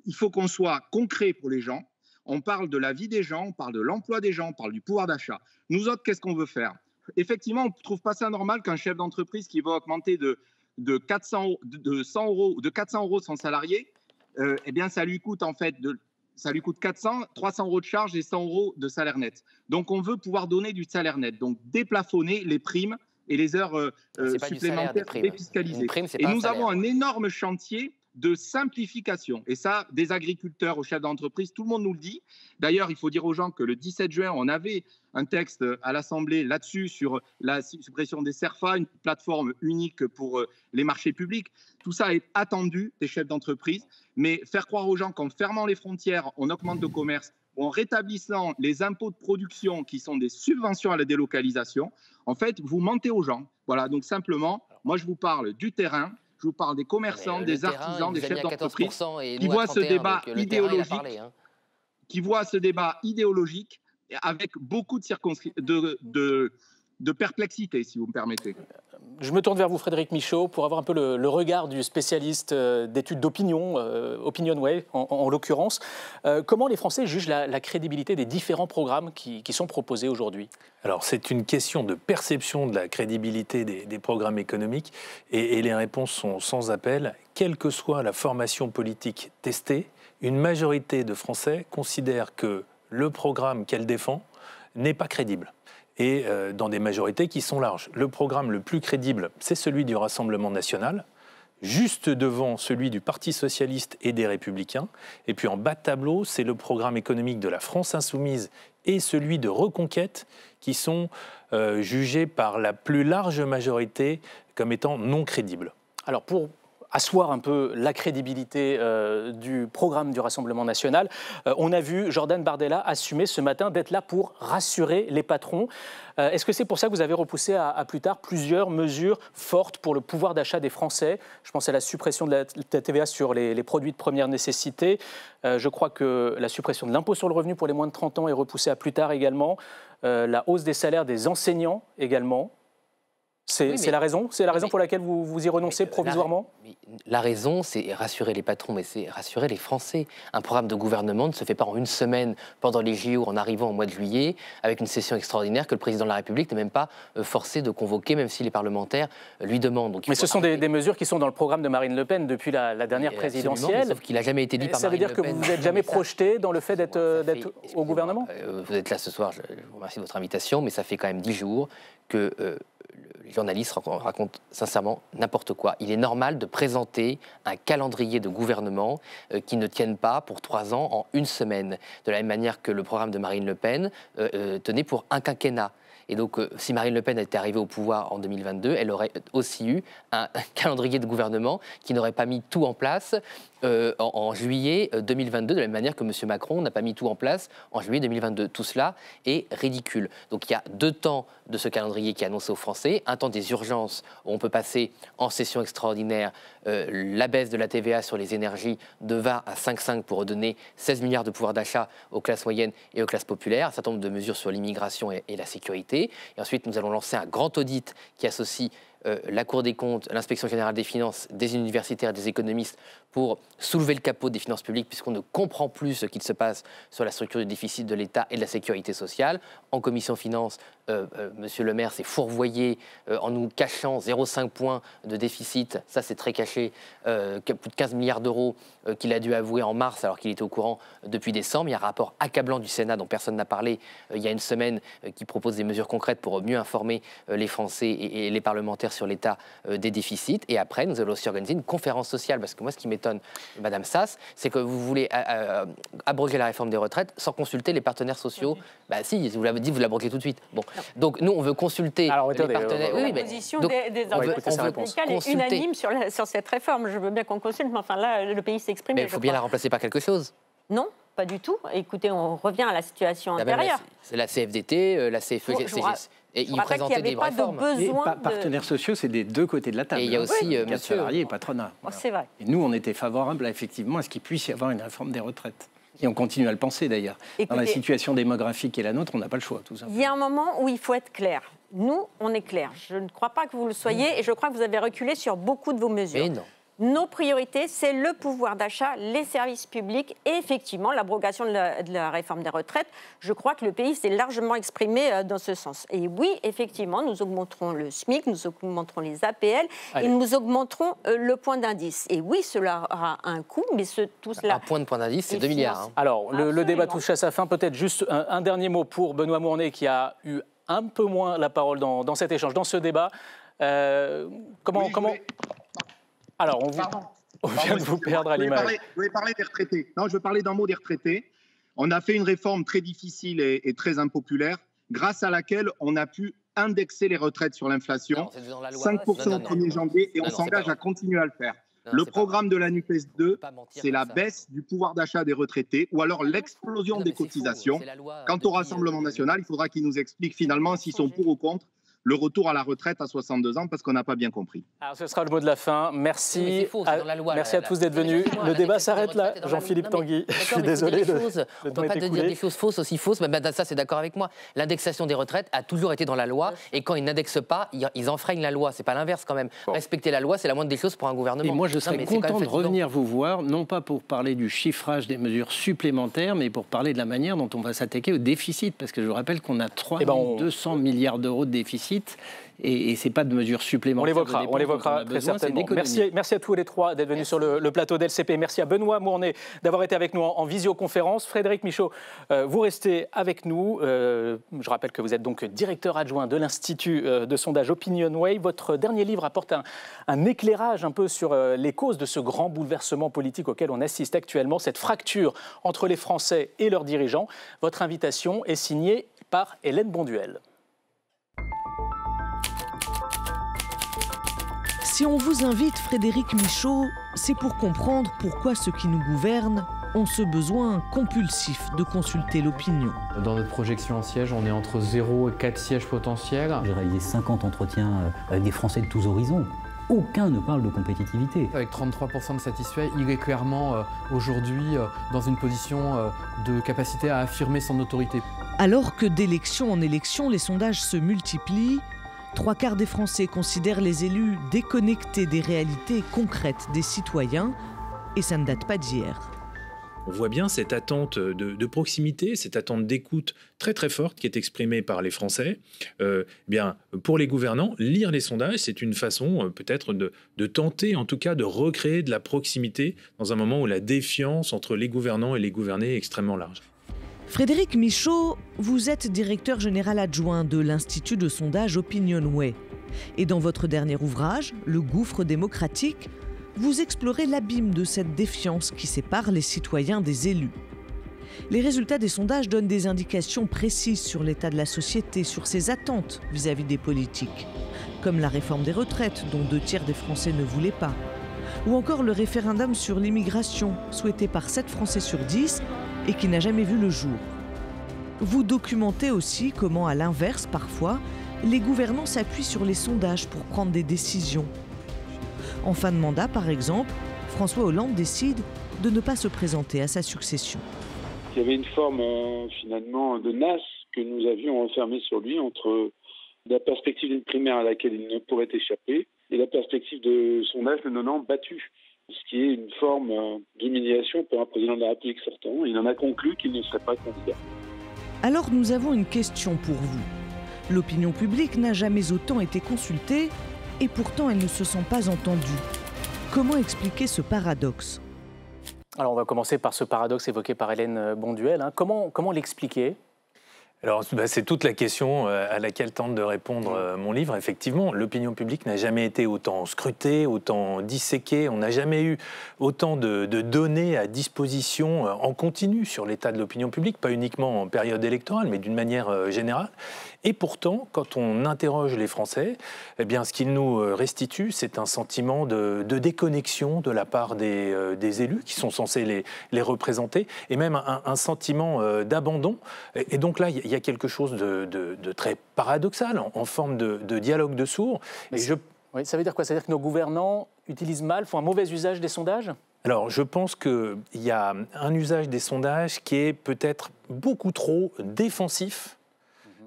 il faut qu'on soit concret pour les gens. On parle de la vie des gens, on parle de l'emploi des gens, on parle du pouvoir d'achat. Nous autres, qu'est-ce qu'on veut faire? Effectivement, on ne trouve pas ça normal qu'un chef d'entreprise qui va augmenter de, de, 400, de, 100 euros, de 400 euros son salarié, euh, eh bien, ça lui coûte en fait de, ça lui coûte 400, 300 euros de charge et 100 euros de salaire net. Donc, on veut pouvoir donner du salaire net. Donc, déplafonner les primes et les heures euh, euh, supplémentaires défiscalisées. et nous avons un énorme chantier de simplification. Et ça, des agriculteurs aux chefs d'entreprise, tout le monde nous le dit. D'ailleurs, il faut dire aux gens que le 17 juin, on avait un texte à l'Assemblée là-dessus sur la suppression des CERFA, une plateforme unique pour euh, les marchés publics. Tout ça est attendu des chefs d'entreprise. Mais faire croire aux gens qu'en fermant les frontières, on augmente le commerce, ou en rétablissant les impôts de production qui sont des subventions à la délocalisation, en fait, vous mentez aux gens. Voilà, donc simplement, moi je vous parle du terrain, je vous parle des commerçants, des artisans, des chefs d'entreprise qui voient ce débat idéologique, hein. qui voient ce débat idéologique avec beaucoup de, de, de perplexité, si vous me permettez. Je me tourne vers vous, Frédéric Michaud, pour avoir un peu le, regard du spécialiste euh, d'études d'opinion, euh, Opinion Way en, l'occurrence. Euh, comment les Français jugent la, crédibilité des différents programmes qui, sont proposés aujourd'hui? Alors, c'est une question de perception de la crédibilité des, programmes économiques et, et les réponses sont sans appel. Quelle que soit la formation politique testée, une majorité de Français considèrent que le programme qu'elle défend n'est pas crédible et euh, dans des majorités qui sont larges. Le programme le plus crédible, c'est celui du Rassemblement national, juste devant celui du Parti socialiste et des Républicains. Et puis en bas de tableau, c'est le programme économique de la France insoumise et celui de Reconquête qui sont euh, jugés par la plus large majorité comme étant non crédibles. Alors pour asseoir un peu la crédibilité euh, du programme du Rassemblement national. Euh, on a vu Jordan Bardella assumer ce matin d'être là pour rassurer les patrons. Euh, est-ce que c'est pour ça que vous avez repoussé à, plus tard plusieurs mesures fortes pour le pouvoir d'achat des Français? Je pense à la suppression de la, TVA sur les, produits de première nécessité. je crois que la suppression de l'impôt sur le revenu pour les moins de 30 ans est repoussée à plus tard également. la hausse des salaires des enseignants également. C'est la raison? C'est la raison pour laquelle vous, vous y renoncez provisoirement? la, raison, c'est rassurer les patrons, mais c'est rassurer les Français. Un programme de gouvernement ne se fait pas en une semaine pendant les JO en arrivant au mois de juillet, avec une session extraordinaire que le président de la République n'est même pas euh, forcé de convoquer, même si les parlementaires euh, lui demandent. mais ce sont des, mesures qui sont dans le programme de Marine Le Pen depuis la, dernière présidentielle. Sauf qu'il n'a jamais été dit par Marine Le Pen. Ça veut dire que vous n'êtes jamais projeté dans le fait d'être euh, au gouvernement? Vous êtes là ce soir, je vous remercie de votre invitation, mais ça fait quand même dix jours que les journalistes racontent sincèrement n'importe quoi. Il est normal de présenter un calendrier de gouvernement euh, qui ne tienne pas pour trois ans en une semaine, de la même manière que le programme de Marine Le Pen tenait pour un quinquennat. Et donc, euh, si Marine Le Pen était arrivée au pouvoir en 2022, elle aurait aussi eu un, calendrier de gouvernement qui n'aurait pas mis tout en place euh, en, juillet 2022, euh, de la même manière que M. Macron n'a pas mis tout en place en juillet 2022. Tout cela est ridicule. Donc il y a deux temps de ce calendrier qui est annoncé aux Français. Un temps des urgences où on peut passer en session extraordinaire la baisse de la TVA sur les énergies de 20 à 5,5 pour redonner 16 milliards de pouvoir d'achat aux classes moyennes et aux classes populaires. Un certain nombre de mesures sur l'immigration et la sécurité. Et ensuite, nous allons lancer un grand audit qui associe euh, la Cour des comptes, l'inspection générale des finances, des universitaires, des économistes pour soulever le capot des finances publiques puisqu'on ne comprend plus ce qu'il se passe sur la structure du déficit de l'État et de la sécurité sociale. En commission finances, euh, euh, Monsieur le maire s'est fourvoyé en nous cachant 0,5 points de déficit. Ça, c'est très caché. plus de 15 milliards d'euros qu'il a dû avouer en mars alors qu'il était au courant depuis décembre. Il y a un rapport accablant du Sénat dont personne n'a parlé il y a une semaine qui propose des mesures concrètes pour mieux informer les Français et les parlementaires sur l'état euh, des déficits. Et après, nous allons aussi organiser une conférence sociale. Parce que moi, ce qui m'étonne, Madame Sass, c'est que vous voulez euh, euh, abroger la réforme des retraites sans consulter les partenaires sociaux. Bah si, vous l'avez dit, vous l'abroguez tout de suite. Bon. Donc nous, on veut consulter les partenaires. oui, la position des, des est unanime sur, sur cette réforme. Je veux bien qu'on consulte, mais enfin là, le pays s'exprime. Mais il faut bien la remplacer par quelque chose. Non, pas du tout. Écoutez, on revient à la situation antérieure. C'est la CFDT, la CFE, et ils présentaient des réformes. Les partenaires sociaux, c'est des deux côtés de la table. Et il y a aussi oui, euh, salariés et patronat. Oh, c'est vrai. Et nous, on était favorables effectivement à ce qu'il puisse y avoir une réforme des retraites. Et on continue à le penser d'ailleurs. Dans la situation démographique qui est la nôtre, on n'a pas le choix, tout ça. Il y a un moment où il faut être clair. Nous, on est clair. Je ne crois pas que vous le soyez et je crois que vous avez reculé sur beaucoup de vos mesures. Mais non. Nos priorités, c'est le pouvoir d'achat, les services publics et effectivement l'abrogation de, la réforme des retraites. Je crois que le pays s'est largement exprimé euh, dans ce sens. Et oui, effectivement, nous augmenterons le SMIC, nous augmenterons les APL et nous augmenterons euh, le point d'indice. Et oui, cela aura un coût, mais ce, tout cela... Un point de point d'indice, c'est 2 milliards. Hein. Alors, le, débat touche à sa fin. Peut-être juste un, dernier mot pour Benoît Mournet qui a eu un peu moins la parole dans, cet échange, dans ce débat. Euh, comment... comment... Alors, on, vient de vous perdre à l'image. Je voulais parler des retraités. Non, je veux parler d'un mot des retraités. On a fait une réforme très difficile et, très impopulaire, grâce à laquelle on a pu indexer les retraites sur l'inflation, 5% au 1er janvier, et on s'engage à continuer à le faire. le programme de la NUPES 2, c'est la baisse du pouvoir d'achat des retraités ou alors l'explosion des cotisations. Quant au Rassemblement national, il faudra qu'ils nous expliquent finalement s'ils sont pour ou contre le retour à la retraite à 62 ans parce qu'on n'a pas bien compris. Alors, ce sera le mot de la fin. Merci, à, merci à tous d'être venus. Le débat s'arrête là. Jean-Philippe Tanguy, je suis désolé. De, on ne peut pas dire des choses fausses aussi fausses, mais ça c'est d'accord avec moi. L'indexation des retraites a toujours été dans la loi et quand ils n'indexent pas, ils enfreignent la loi. C'est pas l'inverse quand même. Respecter la loi, c'est la moindre des choses pour un gouvernement. Et moi je serais content de revenir vous voir, non pas pour parler du chiffrage des mesures supplémentaires, mais pour parler de la manière dont on va s'attaquer au déficit. Parce que je vous rappelle qu'on a 3 200 eh ben, milliards d'euros de déficit et, et ce n'est pas de mesures supplémentaires. On l'évoquera, on l'évoquera très certainement. Merci, merci à tous les trois d'être venus sur le, plateau d'LCP. Merci à Benoît Mournet d'avoir été avec nous en, visioconférence. Frédéric Michaud, euh, vous restez avec nous. Euh, je rappelle que vous êtes donc directeur adjoint de l'Institut euh, de sondage OpinionWay. Votre dernier livre apporte un, un éclairage un peu sur les causes de ce grand bouleversement politique auquel on assiste actuellement, cette fracture entre les Français et leurs dirigeants. Votre invitation est signée par Hélène Bonduel. Si on vous invite, Frédéric Michaud, c'est pour comprendre pourquoi ceux qui nous gouvernent ont ce besoin compulsif de consulter l'opinion. Dans notre projection en siège, on est entre 0 et 4 sièges potentiels. J'ai réalisé 50 entretiens euh, avec des Français de tous horizons. Aucun ne parle de compétitivité. Avec 33% de satisfaits, il est clairement euh, aujourd'hui euh, dans une position de capacité à affirmer son autorité. Alors que d'élection en élection, les sondages se multiplient, Trois quarts des Français considèrent les élus déconnectés des réalités concrètes des citoyens, et ça ne date pas d'hier. On voit bien cette attente de, proximité, cette attente d'écoute très très forte qui est exprimée par les Français. Euh, bien, pour les gouvernants, lire les sondages, c'est une façon euh, peut-être de, de, tenter, en tout cas, de recréer de la proximité dans un moment où la défiance entre les gouvernants et les gouvernés est extrêmement large. Frédéric Michaud, vous êtes directeur général adjoint de l'Institut de sondage OpinionWay. Et dans votre dernier ouvrage, Le gouffre démocratique, vous explorez l'abîme de cette défiance qui sépare les citoyens des élus. Les résultats des sondages donnent des indications précises sur l'état de la société, sur ses attentes vis-à-vis des politiques, comme la réforme des retraites dont deux tiers des Français ne voulaient pas, ou encore le référendum sur l'immigration souhaité par 7 Français sur 10 et qui n'a jamais vu le jour. Vous documentez aussi comment, à l'inverse, parfois, les gouvernants s'appuient sur les sondages pour prendre des décisions. En fin de mandat, par exemple, François Hollande décide de ne pas se présenter à sa succession. Il y avait une forme euh, finalement de nasse que nous avions enfermée sur lui entre la perspective d'une primaire à laquelle il ne pourrait échapper et la perspective de son âge le nonant battu, ce qui est une forme euh, d'humiliation pour un président de la République sortant. Il en a conclu qu'il ne serait pas candidat. Alors nous avons une question pour vous. L'opinion publique n'a jamais autant été consultée et pourtant elle ne se sent pas entendue. Comment expliquer ce paradoxe? Alors on va commencer par ce paradoxe évoqué par Hélène Bonduel. Hein. Comment, comment l'expliquer? Alors, bah, c'est toute la question euh, à laquelle tente de répondre euh, mon livre. Effectivement, l'opinion publique n'a jamais été autant scrutée, autant disséquée. On n'a jamais eu autant de, données à disposition euh, en continu sur l'état de l'opinion publique, pas uniquement en période électorale, mais d'une manière générale. Et pourtant, quand on interroge les Français, eh bien, ce qu'ils nous restituent, c'est un sentiment de, déconnexion de la part des, élus qui sont censés les, les représenter, et même un, sentiment d'abandon. Et, donc là, il y a quelque chose de, très paradoxal, en, forme de, dialogue de sourds. oui, ça veut dire quoi? Ça veut dire que nos gouvernants utilisent mal, font un mauvais usage des sondages? Alors, je pense qu'il y a un usage des sondages qui est peut-être beaucoup trop défensif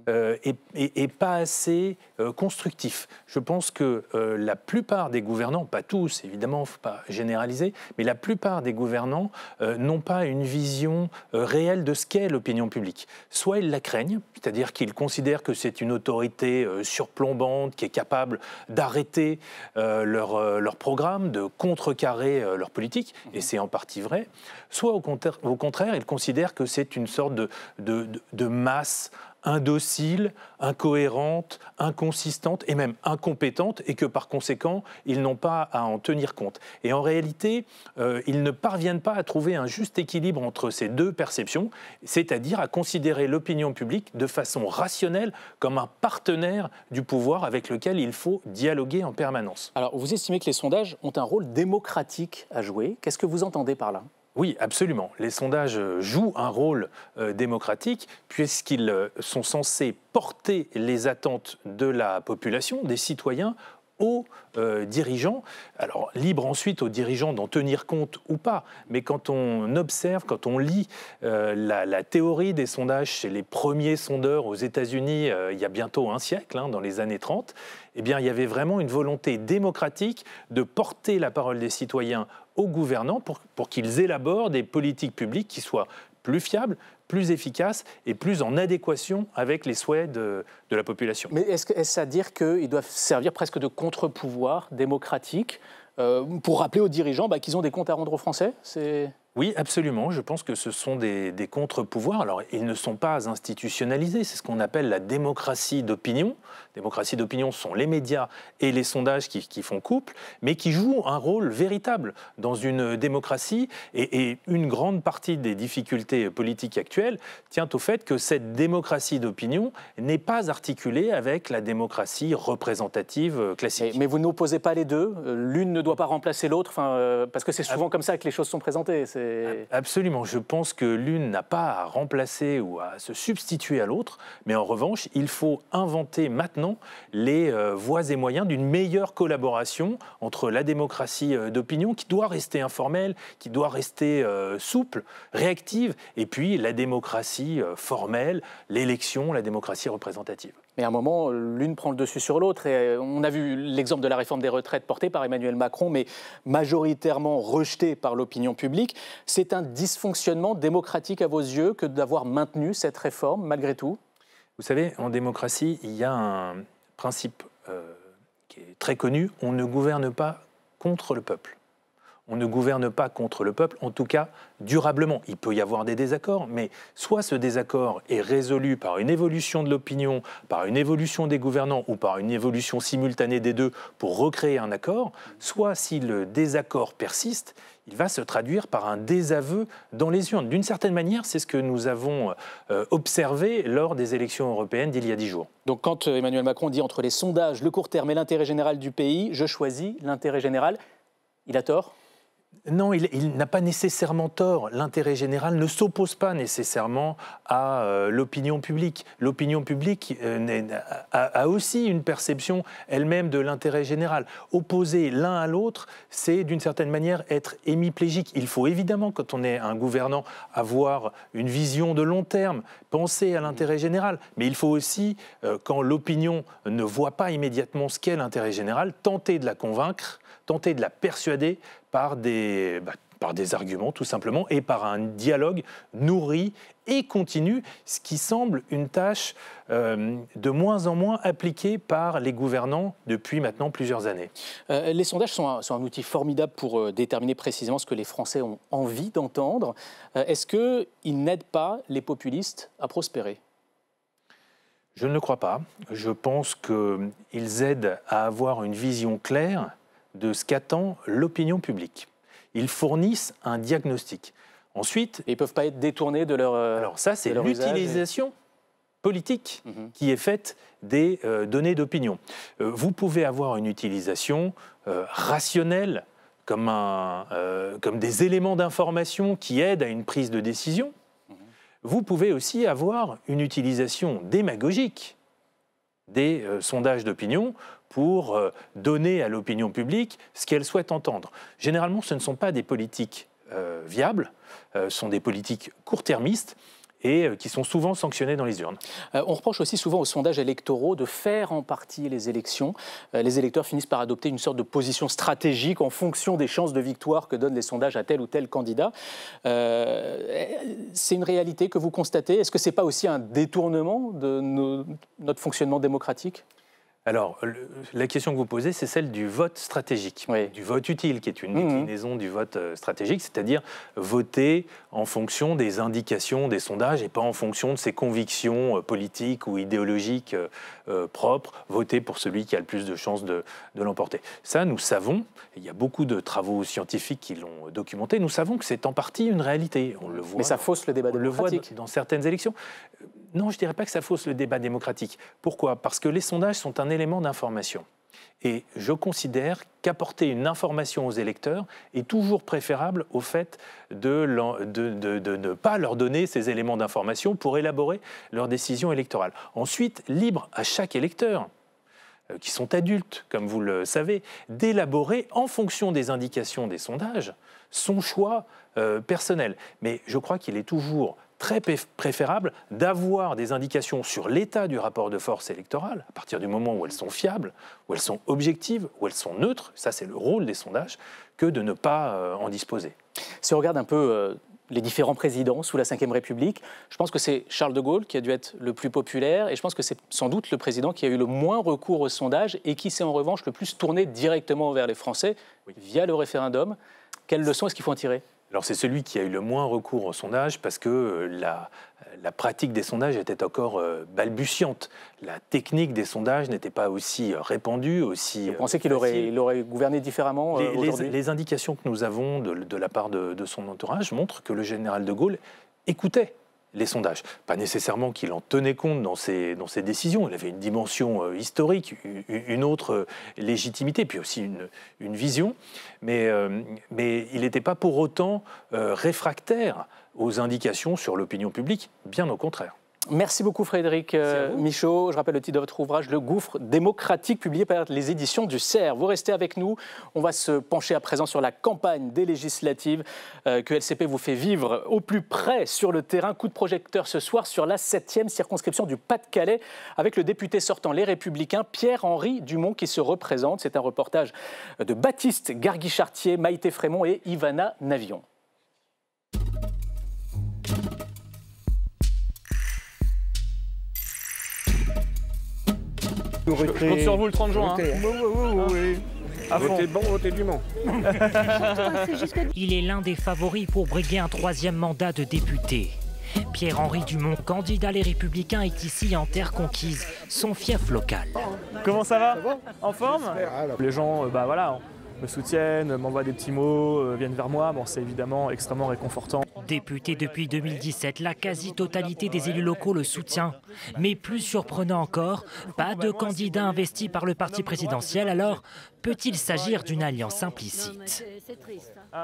euh, et, pas assez euh, constructif. Je pense que euh, la plupart des gouvernants, pas tous évidemment, il ne faut pas généraliser, mais la plupart des gouvernants n'ont pas une vision réelle de ce qu'est l'opinion publique. Soit ils la craignent, c'est-à-dire qu'ils considèrent que c'est une autorité surplombante qui est capable d'arrêter leur, leur, programme, de contrecarrer leur politique, et c'est en partie vrai. Soit au contraire, au contraire ils considèrent que c'est une sorte de, de, de masse indocile, incohérente, inconsistante et même incompétente et que par conséquent, ils n'ont pas à en tenir compte. Et en réalité, euh, ils ne parviennent pas à trouver un juste équilibre entre ces deux perceptions, c'est-à-dire à considérer l'opinion publique de façon rationnelle comme un partenaire du pouvoir avec lequel il faut dialoguer en permanence. Alors, vous estimez que les sondages ont un rôle démocratique à jouer. Qu'est-ce que vous entendez par là? Oui, absolument. Les sondages jouent un rôle euh, démocratique puisqu'ils euh, sont censés porter les attentes de la population, des citoyens, aux euh, dirigeants. Alors, libre ensuite aux dirigeants d'en tenir compte ou pas, mais quand on observe, quand on lit la, théorie des sondages chez les premiers sondeurs aux États-Unis il y a bientôt un siècle, hein, dans les années 30, eh bien, il y avait vraiment une volonté démocratique de porter la parole des citoyens aux gouvernants pour, qu'ils élaborent des politiques publiques qui soient plus fiables, plus efficaces et plus en adéquation avec les souhaits de, de la population. Mais est-ce est à dire qu'ils doivent servir presque de contre-pouvoir démocratique euh, pour rappeler aux dirigeants bah, qu'ils ont des comptes à rendre aux Français? Oui, absolument. Je pense que ce sont des, contre-pouvoirs. Alors, ils ne sont pas institutionnalisés. C'est ce qu'on appelle la démocratie d'opinion. Démocratie d'opinion sont les médias et les sondages qui, font couple, mais qui jouent un rôle véritable dans une démocratie. Et, une grande partie des difficultés politiques actuelles tient au fait que cette démocratie d'opinion n'est pas articulée avec la démocratie représentative classique. Mais, vous n'opposez pas les deux. L'une ne doit pas remplacer l'autre, euh, parce que c'est souvent comme ça que les choses sont présentées. Absolument. Je pense que l'une n'a pas à remplacer ou à se substituer à l'autre, mais en revanche, il faut inventer maintenant les euh, voies et moyens d'une meilleure collaboration entre la démocratie euh, d'opinion, qui doit rester informelle, qui doit rester euh, souple, réactive, et puis la démocratie formelle, l'élection, la démocratie représentative. Mais à un moment, l'une prend le dessus sur l'autre. Et on a vu l'exemple de la réforme des retraites portée par Emmanuel Macron, mais majoritairement rejetée par l'opinion publique. C'est un dysfonctionnement démocratique à vos yeux que d'avoir maintenu cette réforme, malgré tout? Vous savez, en démocratie, il y a un principe euh, qui est très connu on ne gouverne pas contre le peuple. On ne gouverne pas contre le peuple, en tout cas durablement. Il peut y avoir des désaccords, mais soit ce désaccord est résolu par une évolution de l'opinion, par une évolution des gouvernants ou par une évolution simultanée des deux pour recréer un accord, soit si le désaccord persiste, il va se traduire par un désaveu dans les urnes. D'une certaine manière, c'est ce que nous avons euh, observé lors des élections européennes d'il y a dix jours. Donc quand euh, Emmanuel Macron dit entre les sondages, le court terme et l'intérêt général du pays, je choisis l'intérêt général, il a tort? Non, il, n'a pas nécessairement tort. L'intérêt général ne s'oppose pas nécessairement à euh, l'opinion publique. L'opinion publique euh, a, aussi une perception elle-même de l'intérêt général. Opposer l'un à l'autre, c'est d'une certaine manière être hémiplégique. Il faut évidemment, quand on est un gouvernant, avoir une vision de long terme, penser à l'intérêt général. Mais il faut aussi, euh, quand l'opinion ne voit pas immédiatement ce qu'est l'intérêt général, tenter de la convaincre tenter de la persuader par des, bah, par des arguments tout simplement et par un dialogue nourri et continu, ce qui semble une tâche euh, de moins en moins appliquée par les gouvernants depuis maintenant plusieurs années. Euh, les sondages sont un, sont un, outil formidable pour euh, déterminer précisément ce que les Français ont envie d'entendre. Est-ce qu'ils n'aident pas les populistes à prospérer? Je ne le crois pas. Je pense qu'ils aident à avoir une vision claire de ce qu'attend l'opinion publique. Ils fournissent un diagnostic. Ensuite, ils ne peuvent pas être détournés de leur. Euh, alors ça, c'est l'utilisation politique mhm. qui est faite des euh, données d'opinion. Euh, vous pouvez avoir une utilisation rationnelle comme, un, comme des éléments d'information qui aident à une prise de décision. Mhm. Vous pouvez aussi avoir une utilisation démagogique des sondages d'opinion pour euh, donner à l'opinion publique ce qu'elle souhaite entendre. Généralement, ce ne sont pas des politiques euh, viables, euh, sont des politiques court-termistes et qui sont souvent sanctionnées dans les urnes. on reproche aussi souvent aux sondages électoraux de faire en partie les élections. les électeurs finissent par adopter une sorte de position stratégique en fonction des chances de victoire que donnent les sondages à tel ou tel candidat. c'est une réalité que vous constatez? Est-ce que ce n'est pas aussi un détournement de notre fonctionnement démocratique? Alors, la question que vous posez, c'est celle du vote stratégique, du vote utile, qui est une mmh. déclinaison du vote euh, stratégique, c'est-à-dire voter en fonction des indications des sondages et pas en fonction de ses convictions euh, politiques ou idéologiques euh, propres, voter pour celui qui a le plus de chances de, l'emporter. Ça, nous savons, il y a beaucoup de travaux scientifiques qui l'ont documenté, nous savons que c'est en partie une réalité. On le voit. Mais ça fausse le débat démocratique. le voit dans certaines élections. Non, je ne dirais pas que ça fausse le débat démocratique. Pourquoi? Parce que les sondages sont un élément d'information. Et je considère qu'apporter une information aux électeurs est toujours préférable au fait de, ne pas leur donner ces éléments d'information pour élaborer leur décision électorale. Ensuite, libre à chaque électeur euh, qui sont adultes, comme vous le savez, d'élaborer en fonction des indications des sondages son choix euh, personnel. Mais je crois qu'il est toujours très préférable d'avoir des indications sur l'état du rapport de force électorale, à partir du moment où elles sont fiables, où elles sont objectives, où elles sont neutres, ça c'est le rôle des sondages, que de ne pas euh, en disposer. Si on regarde un peu euh, les différents présidents sous la Ve République, je pense que c'est Charles de Gaulle qui a dû être le plus populaire, et je pense que c'est sans doute le président qui a eu le moins recours aux sondages et qui s'est en revanche le plus tourné directement vers les Français via le référendum. Quelle leçon est-ce qu'il faut en tirer? Alors c'est celui qui a eu le moins recours au sondage parce que euh, la, la pratique des sondages était encore euh, balbutiante. La technique des sondages n'était pas aussi euh, répandue, aussi. Vous pensez qu'il aurait, il aurait gouverné différemment les, les, indications que nous avons de, de la part de, de, son entourage montrent que le général de Gaulle écoutait les sondages. Pas nécessairement qu'il en tenait compte dans ses, dans ses décisions, il avait une dimension euh, historique, une autre euh, légitimité, puis aussi une, une vision, mais, euh, mais il n'était pas pour autant réfractaire aux indications sur l'opinion publique, bien au contraire. Merci beaucoup Frédéric euh, Michaud. Je rappelle le titre de votre ouvrage, Le gouffre démocratique, publié par les éditions du CERF. Vous restez avec nous. On va se pencher à présent sur la campagne des législatives euh, que LCP vous fait vivre au plus près sur le terrain. Coup de projecteur ce soir sur la septième circonscription du Pas-de-Calais avec le député sortant Les Républicains, Pierre-Henri Dumont, qui se représente. C'est un reportage de Baptiste Garguichartier, Maïté Frémont et Ivana Navion. Je compte sur vous le 30 juin. Hein. Oui, oui, oui, Votez bon, votez du Mans. Il est l'un des favoris pour briguer un troisième mandat de député. Pierre-Henri Dumont, candidat Les Républicains, est ici en terre conquise, son fief local. Comment ça va? En forme? Les gens, euh, bah voilà, me soutiennent, m'envoient des petits mots, euh, viennent vers moi. Bon, c'est évidemment extrêmement réconfortant. Député depuis 2017, la quasi-totalité des élus locaux le soutient. Mais plus surprenant encore, pas de candidat investi par le parti présidentiel, alors peut-il s'agir d'une alliance implicite?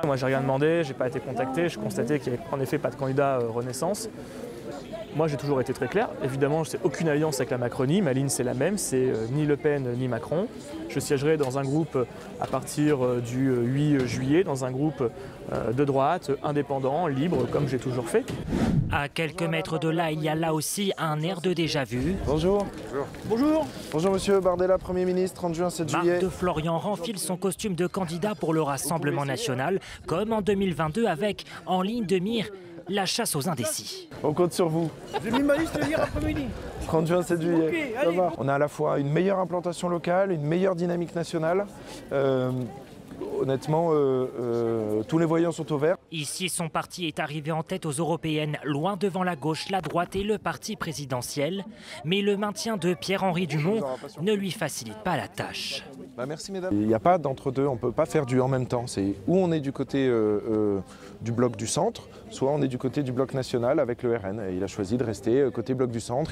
Moi, j'ai rien demandé, j'ai pas été contacté, je constatais qu'il n'y avait en effet pas de candidat euh, Renaissance. Moi, j'ai toujours été très clair. Évidemment, je n'ai aucune alliance avec la Macronie. Ma ligne, c'est la même. C'est euh, ni Le Pen ni Macron. Je siégerai dans un groupe euh, à partir euh, du 8 juillet, dans un groupe de droite, indépendant, libre, comme j'ai toujours fait. À quelques mètres de là, il y a là aussi un air de déjà-vu. Bonjour. Bonjour. Bonjour, monsieur Bardella, Premier ministre, 30 juin, 7 juillet. Marc de Florian renfile son costume de candidat pour le Rassemblement national, comme en 2022, avec en ligne de mire la chasse aux indécis. On compte sur vous. J'ai mis ma liste hier après-midi. 30 juin, 7 juillet. Ok, Ça allez. va. On a à la fois une meilleure implantation locale, une meilleure dynamique nationale. Euh, honnêtement, euh, euh, tous les voyants sont au vert. Ici, son parti est arrivé en tête aux européennes, loin devant la gauche, la droite et le parti présidentiel. Mais le maintien de Pierre-Henri Dumont ne lui facilite pas la tâche. Bah, merci mesdames. Il n'y a pas d'entre-deux, on ne peut pas faire du en même temps. C'est où on est du côté euh, euh, du bloc du centre, soit on est du côté du bloc national avec le RN. Et il a choisi de rester euh, côté bloc du centre.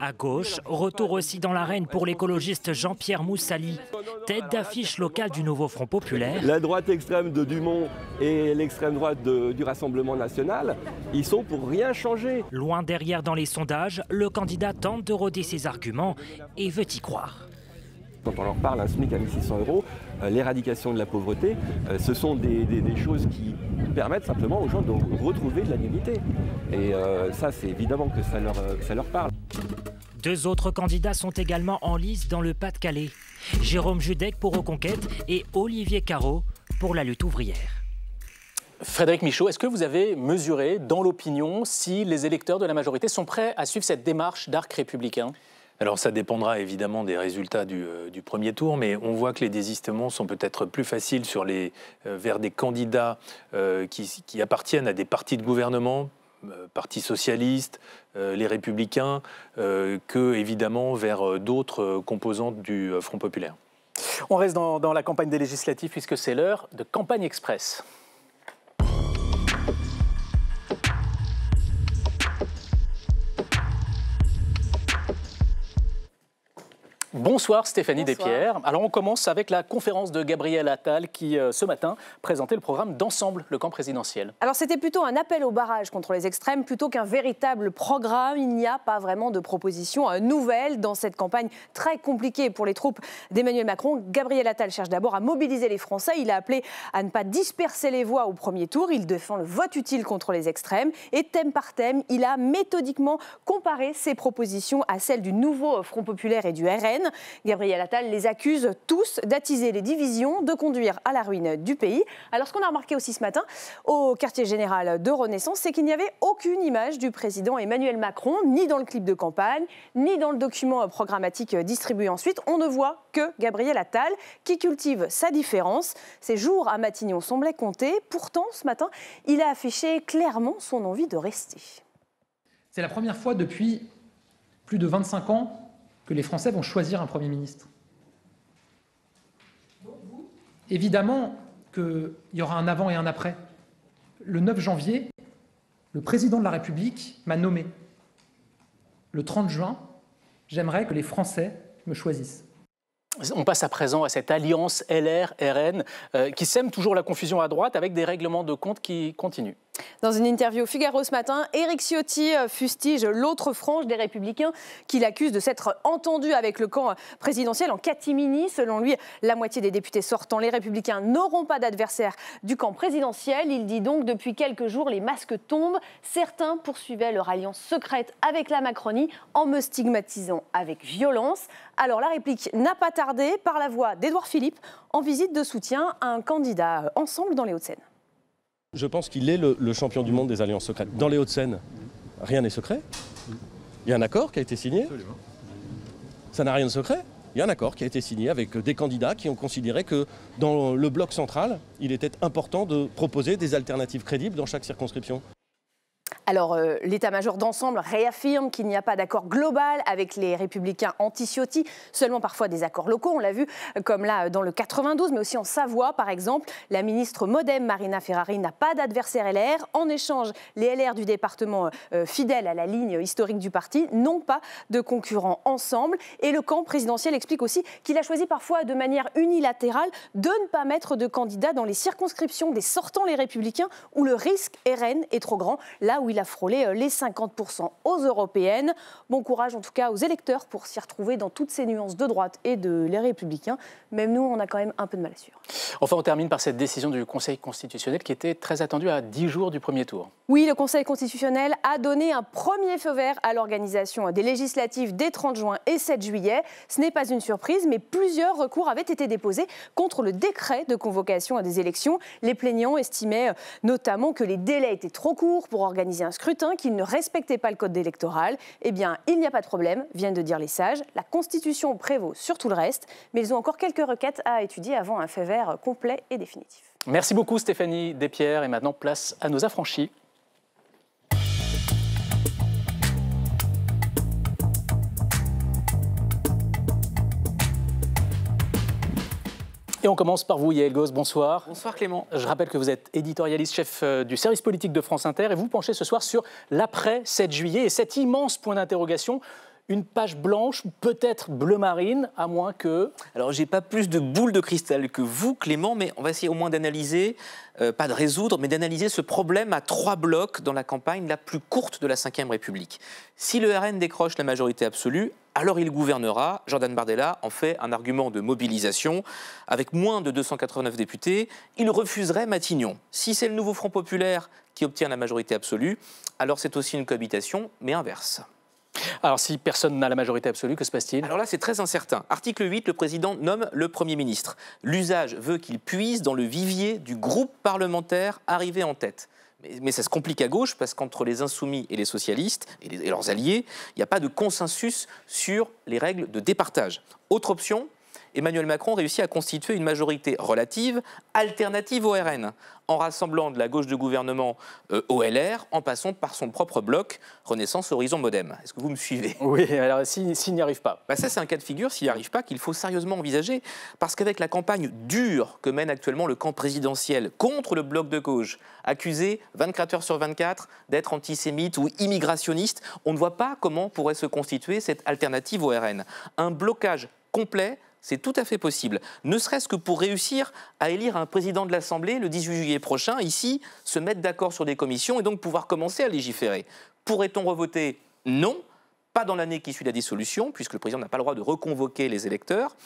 À gauche, retour aussi dans l'arène pour l'écologiste Jean-Pierre Moussali, tête d'affiche locale du nouveau Front Populaire. La droite extrême de Dumont et l'extrême droite de- du Rassemblement national, ils sont pour rien changer. Loin derrière dans les sondages, le candidat tente de rôder ses arguments et veut y croire. Quand on leur parle, un SMIC à 1600 euros, euh, l'éradication de la pauvreté, euh, ce sont des, des- des choses qui permettent simplement aux gens de retrouver de la dignité. Et euh, ça, c'est évidemment que ça leur, que ça leur parle. Deux autres candidats sont également en lice dans le Pas-de-Calais. Jérôme Judec pour Reconquête et Olivier Carreau pour la lutte ouvrière. Frédéric Michaud, est-ce que vous avez mesuré dans l'opinion si les électeurs de la majorité sont prêts à suivre cette démarche d'arc républicain? Alors ça dépendra évidemment des résultats du, euh, du premier tour, mais on voit que les désistements sont peut-être plus faciles euh, vers des candidats euh, qui, appartiennent à des partis de gouvernement, Parti socialiste, les républicains, que évidemment vers d'autres composantes du Front populaire. On reste dans la campagne des législatives puisque c'est l'heure de campagne express. Bonsoir Stéphanie Bonsoir. Despierres. Alors on commence avec la conférence de Gabriel Attal qui euh, ce matin présentait le programme d'ensemble, le camp présidentiel. Alors c'était plutôt un appel au barrage contre les extrêmes plutôt qu'un véritable programme. Il n'y a pas vraiment de propositions euh, nouvelles dans cette campagne très compliquée pour les troupes d'Emmanuel Macron. Gabriel Attal cherche d'abord à mobiliser les Français. Il a appelé à ne pas disperser les voix au premier tour. Il défend le vote utile contre les extrêmes. Et thème par thème, il a méthodiquement comparé ses propositions à celles du nouveau Front populaire et du RN. Gabriel Attal les accuse tous d'attiser les divisions, de conduire à la ruine du pays. Alors ce qu'on a remarqué aussi ce matin au quartier général de Renaissance, c'est qu'il n'y avait aucune image du président Emmanuel Macron, ni dans le clip de campagne, ni dans le document programmatique distribué ensuite. On ne voit que Gabriel Attal qui cultive sa différence. Ses jours à Matignon semblaient compter. Pourtant, ce matin, il a affiché clairement son envie de rester. C'est la première fois depuis plus de 25 ans que les Français vont choisir un Premier ministre. Évidemment qu'il y aura un avant et un après. Le 9 janvier, le président de la République m'a nommé. Le 30 juin, j'aimerais que les Français me choisissent. On passe à présent à cette alliance LR-RN euh, qui sème toujours la confusion à droite avec des règlements de compte qui continuent. Dans une interview au Figaro ce matin, Éric Ciotti euh, fustige l'autre frange des Républicains qu'il accuse de s'être entendu avec le camp présidentiel en catimini. Selon lui, la moitié des députés sortants, les Républicains, n'auront pas d'adversaire du camp présidentiel. Il dit donc depuis quelques jours, les masques tombent. Certains poursuivaient leur alliance secrète avec la Macronie en me stigmatisant avec violence. Alors la réplique n'a pas tardé par la voix d'Édouard Philippe en visite de soutien à un candidat euh, ensemble dans les Hauts-de-Seine. Je pense qu'il est le, le champion du monde des alliances secrètes. Dans les Hauts-de-Seine, rien n'est secret. Il y a un accord qui a été signé. Ça n'a rien de secret. Il y a un accord qui a été signé avec des candidats qui ont considéré que dans le bloc central, il était important de proposer des alternatives crédibles dans chaque circonscription. Alors, euh, l'état-major d'ensemble réaffirme qu'il n'y a pas d'accord global avec les républicains anti-Ciotti, seulement parfois des accords locaux, on l'a vu, comme là dans le 92, mais aussi en Savoie, par exemple. La ministre Modem, Marina Ferrari, n'a pas d'adversaire LR. En échange, les LR du département, euh, fidèles à la ligne historique du parti, n'ont pas de concurrents ensemble. Et le camp présidentiel explique aussi qu'il a choisi parfois de manière unilatérale de ne pas mettre de candidats dans les circonscriptions des sortants les républicains où le risque RN est trop grand, là où il a frôlé euh, les 50% aux européennes. Bon courage en tout cas aux électeurs pour s'y retrouver dans toutes ces nuances de droite et de les républicains. Même nous, on a quand même un peu de mal à suivre. Enfin, on termine par cette décision du Conseil constitutionnel qui était très attendue à 10 jours du premier tour. Oui, le Conseil constitutionnel a donné un premier feu vert à l'organisation des législatives des 30 juin et 7 juillet. Ce n'est pas une surprise, mais plusieurs recours avaient été déposés contre le décret de convocation à des élections. Les plaignants estimaient euh, notamment que les délais étaient trop courts pour organiser un scrutin, qu'ils ne respectaient pas le code électoral. Eh bien, il n'y a pas de problème, viennent de dire les sages. La Constitution prévaut sur tout le reste, mais ils ont encore quelques requêtes à étudier avant un fait vert complet et définitif. Merci beaucoup Stéphanie Despierres et maintenant place à nos affranchis. Et on commence par vous, Yael Goss, bonsoir. Bonsoir Clément. Je rappelle que vous êtes éditorialiste chef euh, du service politique de France Inter et vous penchez ce soir sur l'après 7 juillet et cet immense point d'interrogation une page blanche, peut-être bleu marine, à moins que... Alors, j'ai pas plus de boules de cristal que vous, Clément, mais on va essayer au moins d'analyser, euh, pas de résoudre, mais d'analyser ce problème à trois blocs dans la campagne la plus courte de la Ve République. Si le RN décroche la majorité absolue, alors il gouvernera. Jordan Bardella en fait un argument de mobilisation. Avec moins de 289 députés, il refuserait Matignon. Si c'est le nouveau Front populaire qui obtient la majorité absolue, alors c'est aussi une cohabitation, mais inverse. Alors si personne n'a la majorité absolue, que se passe-t-il? Alors là, c'est très incertain. Article 8, le président nomme le Premier ministre. L'usage veut qu'il puise dans le vivier du groupe parlementaire arrivé en tête. Mais, ça se complique à gauche parce qu'entre les insoumis et les socialistes et, et leurs alliés, il n'y a pas de consensus sur les règles de départage. Autre option, Emmanuel Macron réussit à constituer une majorité relative alternative au RN, en rassemblant de la gauche de gouvernement euh, au LR, en passant par son propre bloc Renaissance Horizon Modem. Est-ce que vous me suivez? Oui, alors s'il n'y arrive pas bah Ça, c'est un cas de figure, s'il n'y arrive pas, qu'il faut sérieusement envisager, parce qu'avec la campagne dure que mène actuellement le camp présidentiel contre le bloc de gauche, accusé 24 heures sur 24 d'être antisémite ou immigrationniste, on ne voit pas comment pourrait se constituer cette alternative au RN. Un blocage complet c'est tout à fait possible. Ne serait-ce que pour réussir à élire un président de l'Assemblée le 18 juillet prochain, ici, se mettre d'accord sur des commissions et donc pouvoir commencer à légiférer. Pourrait-on revoter? Non. Pas dans l'année qui suit la dissolution, puisque le président n'a pas le droit de reconvoquer les électeurs.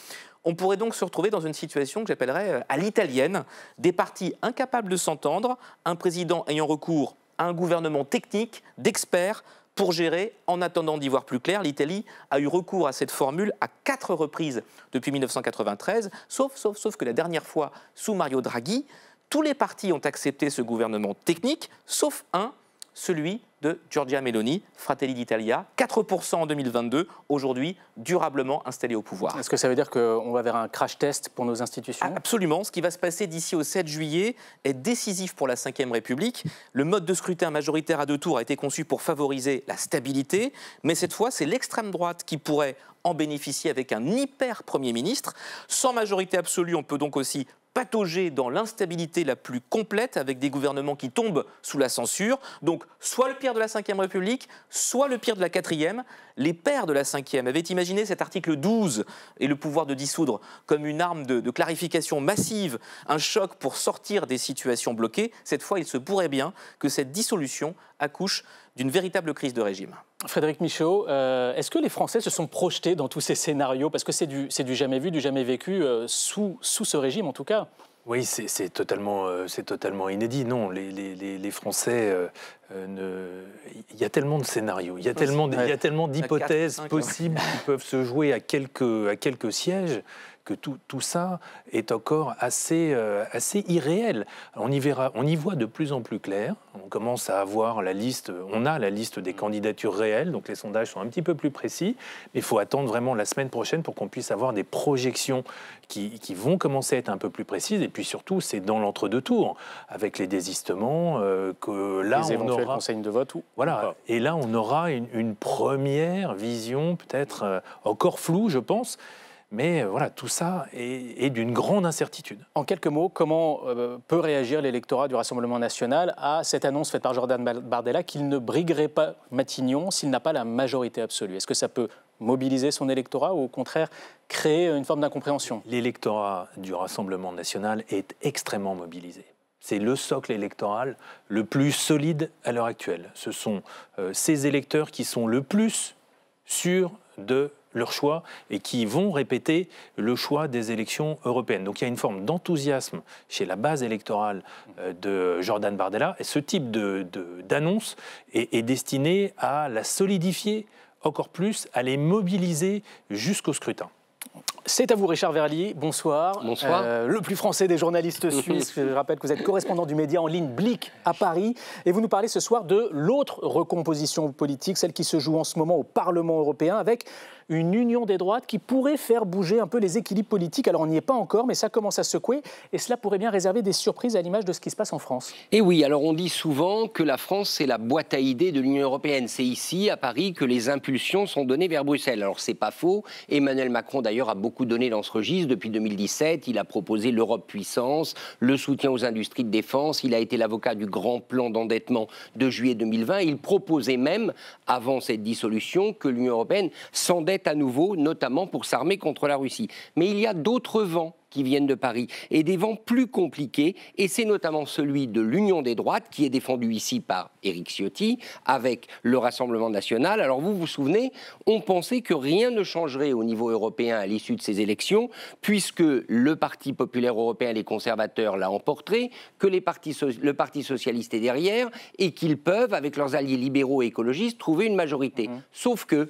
On pourrait donc se retrouver dans une situation que j'appellerais euh, à l'italienne, des partis incapables de s'entendre, un président ayant recours à un gouvernement technique, d'experts, pour gérer. En attendant d'y voir plus clair, l'Italie a eu recours à cette formule à quatre reprises depuis 1993, sauf, sauf, sauf que la dernière fois, sous Mario Draghi, tous les partis ont accepté ce gouvernement technique, sauf un, celui de Giorgia Meloni, Fratelli d'Italia, 4% en 2022, aujourd'hui durablement installé au pouvoir. Est-ce que ça veut dire qu'on va vers un crash test pour nos institutions? Absolument. Ce qui va se passer d'ici au 7 juillet est décisif pour la Ve République. Le mode de scrutin majoritaire à deux tours a été conçu pour favoriser la stabilité, mais cette fois, c'est l'extrême droite qui pourrait en bénéficier avec un hyper Premier ministre. Sans majorité absolue, on peut donc aussi patauger dans l'instabilité la plus complète avec des gouvernements qui tombent sous la censure. Donc, soit le pire de la Ve République, soit le pire de la quatrième. Les pères de la Ve avaient imaginé cet article 12 et le pouvoir de dissoudre comme une arme de, clarification massive, un choc pour sortir des situations bloquées. Cette fois, il se pourrait bien que cette dissolution accouche d'une véritable crise de régime. Frédéric Michaud, euh, est-ce que les Français se sont projetés dans tous ces scénarios? Parce que c'est du, jamais vu, du jamais vécu, euh, sous ce régime en tout cas. Oui, c'est totalement, euh, totalement inédit. Non, les, les, les Français ne... il y a tellement de scénarios, il y a tellement, il y a tellement d'hypothèses possibles qui peuvent se jouer à quelques, à quelques sièges que tout, tout, ça est encore assez, euh, assez irréel. On y, verra, on y voit de plus en plus clair. On commence à avoir la liste, on a la liste des candidatures réelles, donc les sondages sont un petit peu plus précis. Mais il faut attendre vraiment la semaine prochaine pour qu'on puisse avoir des projections qui, qui, vont commencer à être un peu plus précises. Et puis surtout, c'est dans l'entre-deux tours, avec les désistements, euh, que là, les on aura. de vote ou Voilà. Et là, on aura une, une première vision, peut-être euh, encore floue, je pense, mais euh, voilà, tout ça est, d'une grande incertitude. En quelques mots, comment euh, peut réagir l'électorat du Rassemblement national à cette annonce faite par Jordan Bardella qu'il ne briguerait pas Matignon s'il n'a pas la majorité absolue? Est-ce que ça peut mobiliser son électorat ou au contraire créer une forme d'incompréhension? L'électorat du Rassemblement national est extrêmement mobilisé. C'est le socle électoral le plus solide à l'heure actuelle. Ce sont euh, ces électeurs qui sont le plus sûrs de leur choix et qui vont répéter le choix des élections européennes. Donc il y a une forme d'enthousiasme chez la base électorale euh, de Jordan Bardella et ce type d'annonce de, est, est destiné à la solidifier encore plus, à les mobiliser jusqu'au scrutin. C'est à vous, Richard Verlier. Bonsoir. Bonsoir. Euh, le plus français des journalistes suisses. Je rappelle que vous êtes correspondant du média en ligne Blick à Paris. Et vous nous parlez ce soir de l'autre recomposition politique, celle qui se joue en ce moment au Parlement européen, avec une union des droites qui pourrait faire bouger un peu les équilibres politiques. Alors on n'y est pas encore, mais ça commence à secouer et cela pourrait bien réserver des surprises à l'image de ce qui se passe en France. Et oui, alors on dit souvent que la France c'est la boîte à idées de l'Union européenne. C'est ici, à Paris, que les impulsions sont données vers Bruxelles. Alors c'est pas faux. Emmanuel Macron d'ailleurs a beaucoup donné dans ce registre depuis 2017. Il a proposé l'Europe puissance, le soutien aux industries de défense. Il a été l'avocat du grand plan d'endettement de juillet 2020. Il proposait même, avant cette dissolution, que l'Union européenne s'endette à nouveau, notamment pour s'armer contre la Russie. Mais il y a d'autres vents qui viennent de Paris et des vents plus compliqués, et c'est notamment celui de l'Union des droites qui est défendu ici par Éric Ciotti avec le Rassemblement national. Alors vous vous souvenez, on pensait que rien ne changerait au niveau européen à l'issue de ces élections, puisque le Parti populaire européen, les conservateurs, l'a emporté, que les partis le Parti socialiste est derrière, et qu'ils peuvent, avec leurs alliés libéraux et écologistes, trouver une majorité. Mmh. Sauf que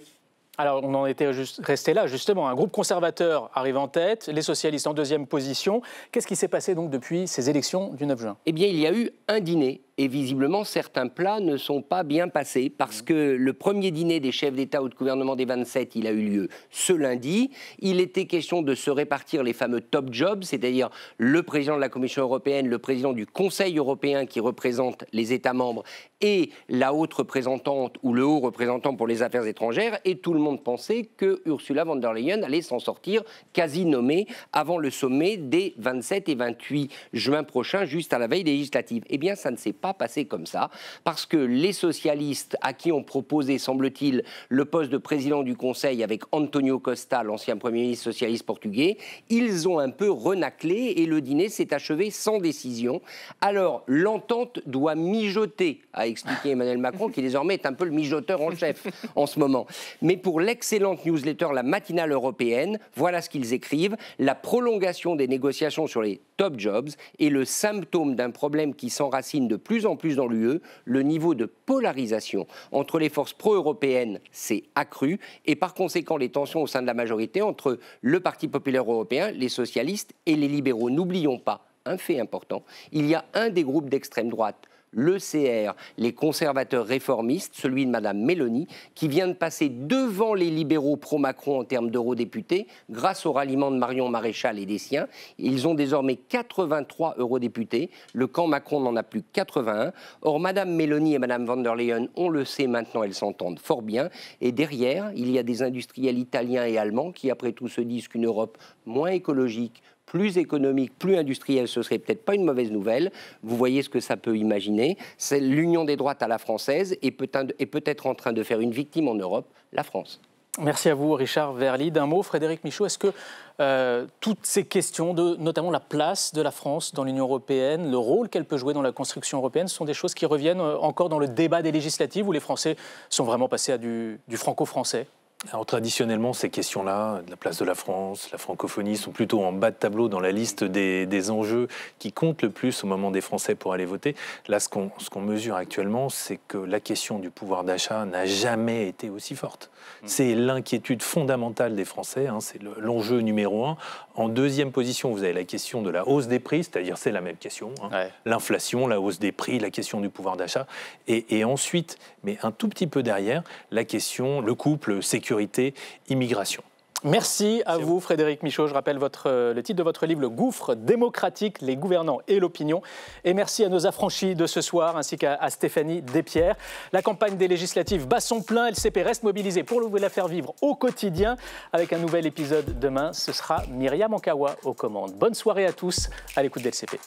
alors, on en était resté là, justement. Un groupe conservateur arrive en tête, les socialistes en deuxième position. Qu'est-ce qui s'est passé donc depuis ces élections du 9 juin? Eh bien, il y a eu un dîner et visiblement, certains plats ne sont pas bien passés parce que le premier dîner des chefs d'État ou de gouvernement des 27, il a eu lieu ce lundi. Il était question de se répartir les fameux top jobs, c'est-à-dire le président de la Commission européenne, le président du Conseil européen qui représente les États membres et la haute représentante ou le haut représentant pour les affaires étrangères. Et tout le monde pensait que Ursula von der Leyen allait s'en sortir quasi nommée avant le sommet des 27 et 28 juin prochains, juste à la veille législative. Eh bien, ça ne s'est pas passé comme ça, parce que les socialistes à qui on proposait, semble-t-il, le poste de président du Conseil avec Antonio Costa, l'ancien Premier ministre socialiste portugais, ils ont un peu renaclé et le dîner s'est achevé sans décision. Alors, l'entente doit mijoter, a expliqué Emmanuel Macron, qui désormais est un peu le mijoteur en chef en ce moment. Mais pour l'excellente newsletter La Matinale Européenne, voilà ce qu'ils écrivent. La prolongation des négociations sur les top jobs est le symptôme d'un problème qui s'enracine de plus plus en plus dans l'UE, le niveau de polarisation entre les forces pro-européennes s'est accru et par conséquent les tensions au sein de la majorité entre le Parti populaire européen, les socialistes et les libéraux. N'oublions pas un fait important, il y a un des groupes d'extrême droite l'ECR, les conservateurs réformistes, celui de Mme Mélanie, qui vient de passer devant les libéraux pro-Macron en termes d'eurodéputés, grâce au ralliement de Marion Maréchal et des siens. Ils ont désormais 83 eurodéputés. Le camp Macron n'en a plus 81. Or, Mme Mélanie et Mme van der Leyen, on le sait maintenant, elles s'entendent fort bien. Et derrière, il y a des industriels italiens et allemands qui, après tout, se disent qu'une Europe moins écologique, plus économique, plus industriel, ce serait peut-être pas une mauvaise nouvelle. Vous voyez ce que ça peut imaginer. C'est l'union des droites à la française et peut-être en train de faire une victime en Europe, la France. Merci à vous, Richard Verly. D'un mot, Frédéric Michaud, est-ce que euh, toutes ces questions, de, notamment la place de la France dans l'Union européenne, le rôle qu'elle peut jouer dans la construction européenne, sont des choses qui reviennent euh, encore dans le débat des législatives où les Français sont vraiment passés à du franco-français? Alors, traditionnellement, ces questions-là, la place de la France, la francophonie, sont plutôt en bas de tableau dans la liste des, enjeux qui comptent le plus au moment des Français pour aller voter. Là, ce qu'on mesure actuellement, c'est que la question du pouvoir d'achat n'a jamais été aussi forte. Mm. C'est l'inquiétude fondamentale des Français, hein, c'est l'enjeu numéro un. En deuxième position, vous avez la question de la hausse des prix, c'est-à-dire c'est la même question, hein. l'inflation, la hausse des prix, la question du pouvoir d'achat. Et, ensuite, mais un tout petit peu derrière, la question, le couple sécurité, immigration. Merci à vous, Frédéric Michaud. Je rappelle votre, euh, le titre de votre livre, Le gouffre démocratique, les gouvernants et l'opinion. Et merci à nos affranchis de ce soir, ainsi qu'à Stéphanie Despierres. La campagne des législatives bat son plein. LCP reste mobilisée pour vous la faire vivre au quotidien. Avec un nouvel épisode demain, ce sera Myriam Ankawa aux commandes. Bonne soirée à tous à l'écoute d'LCP.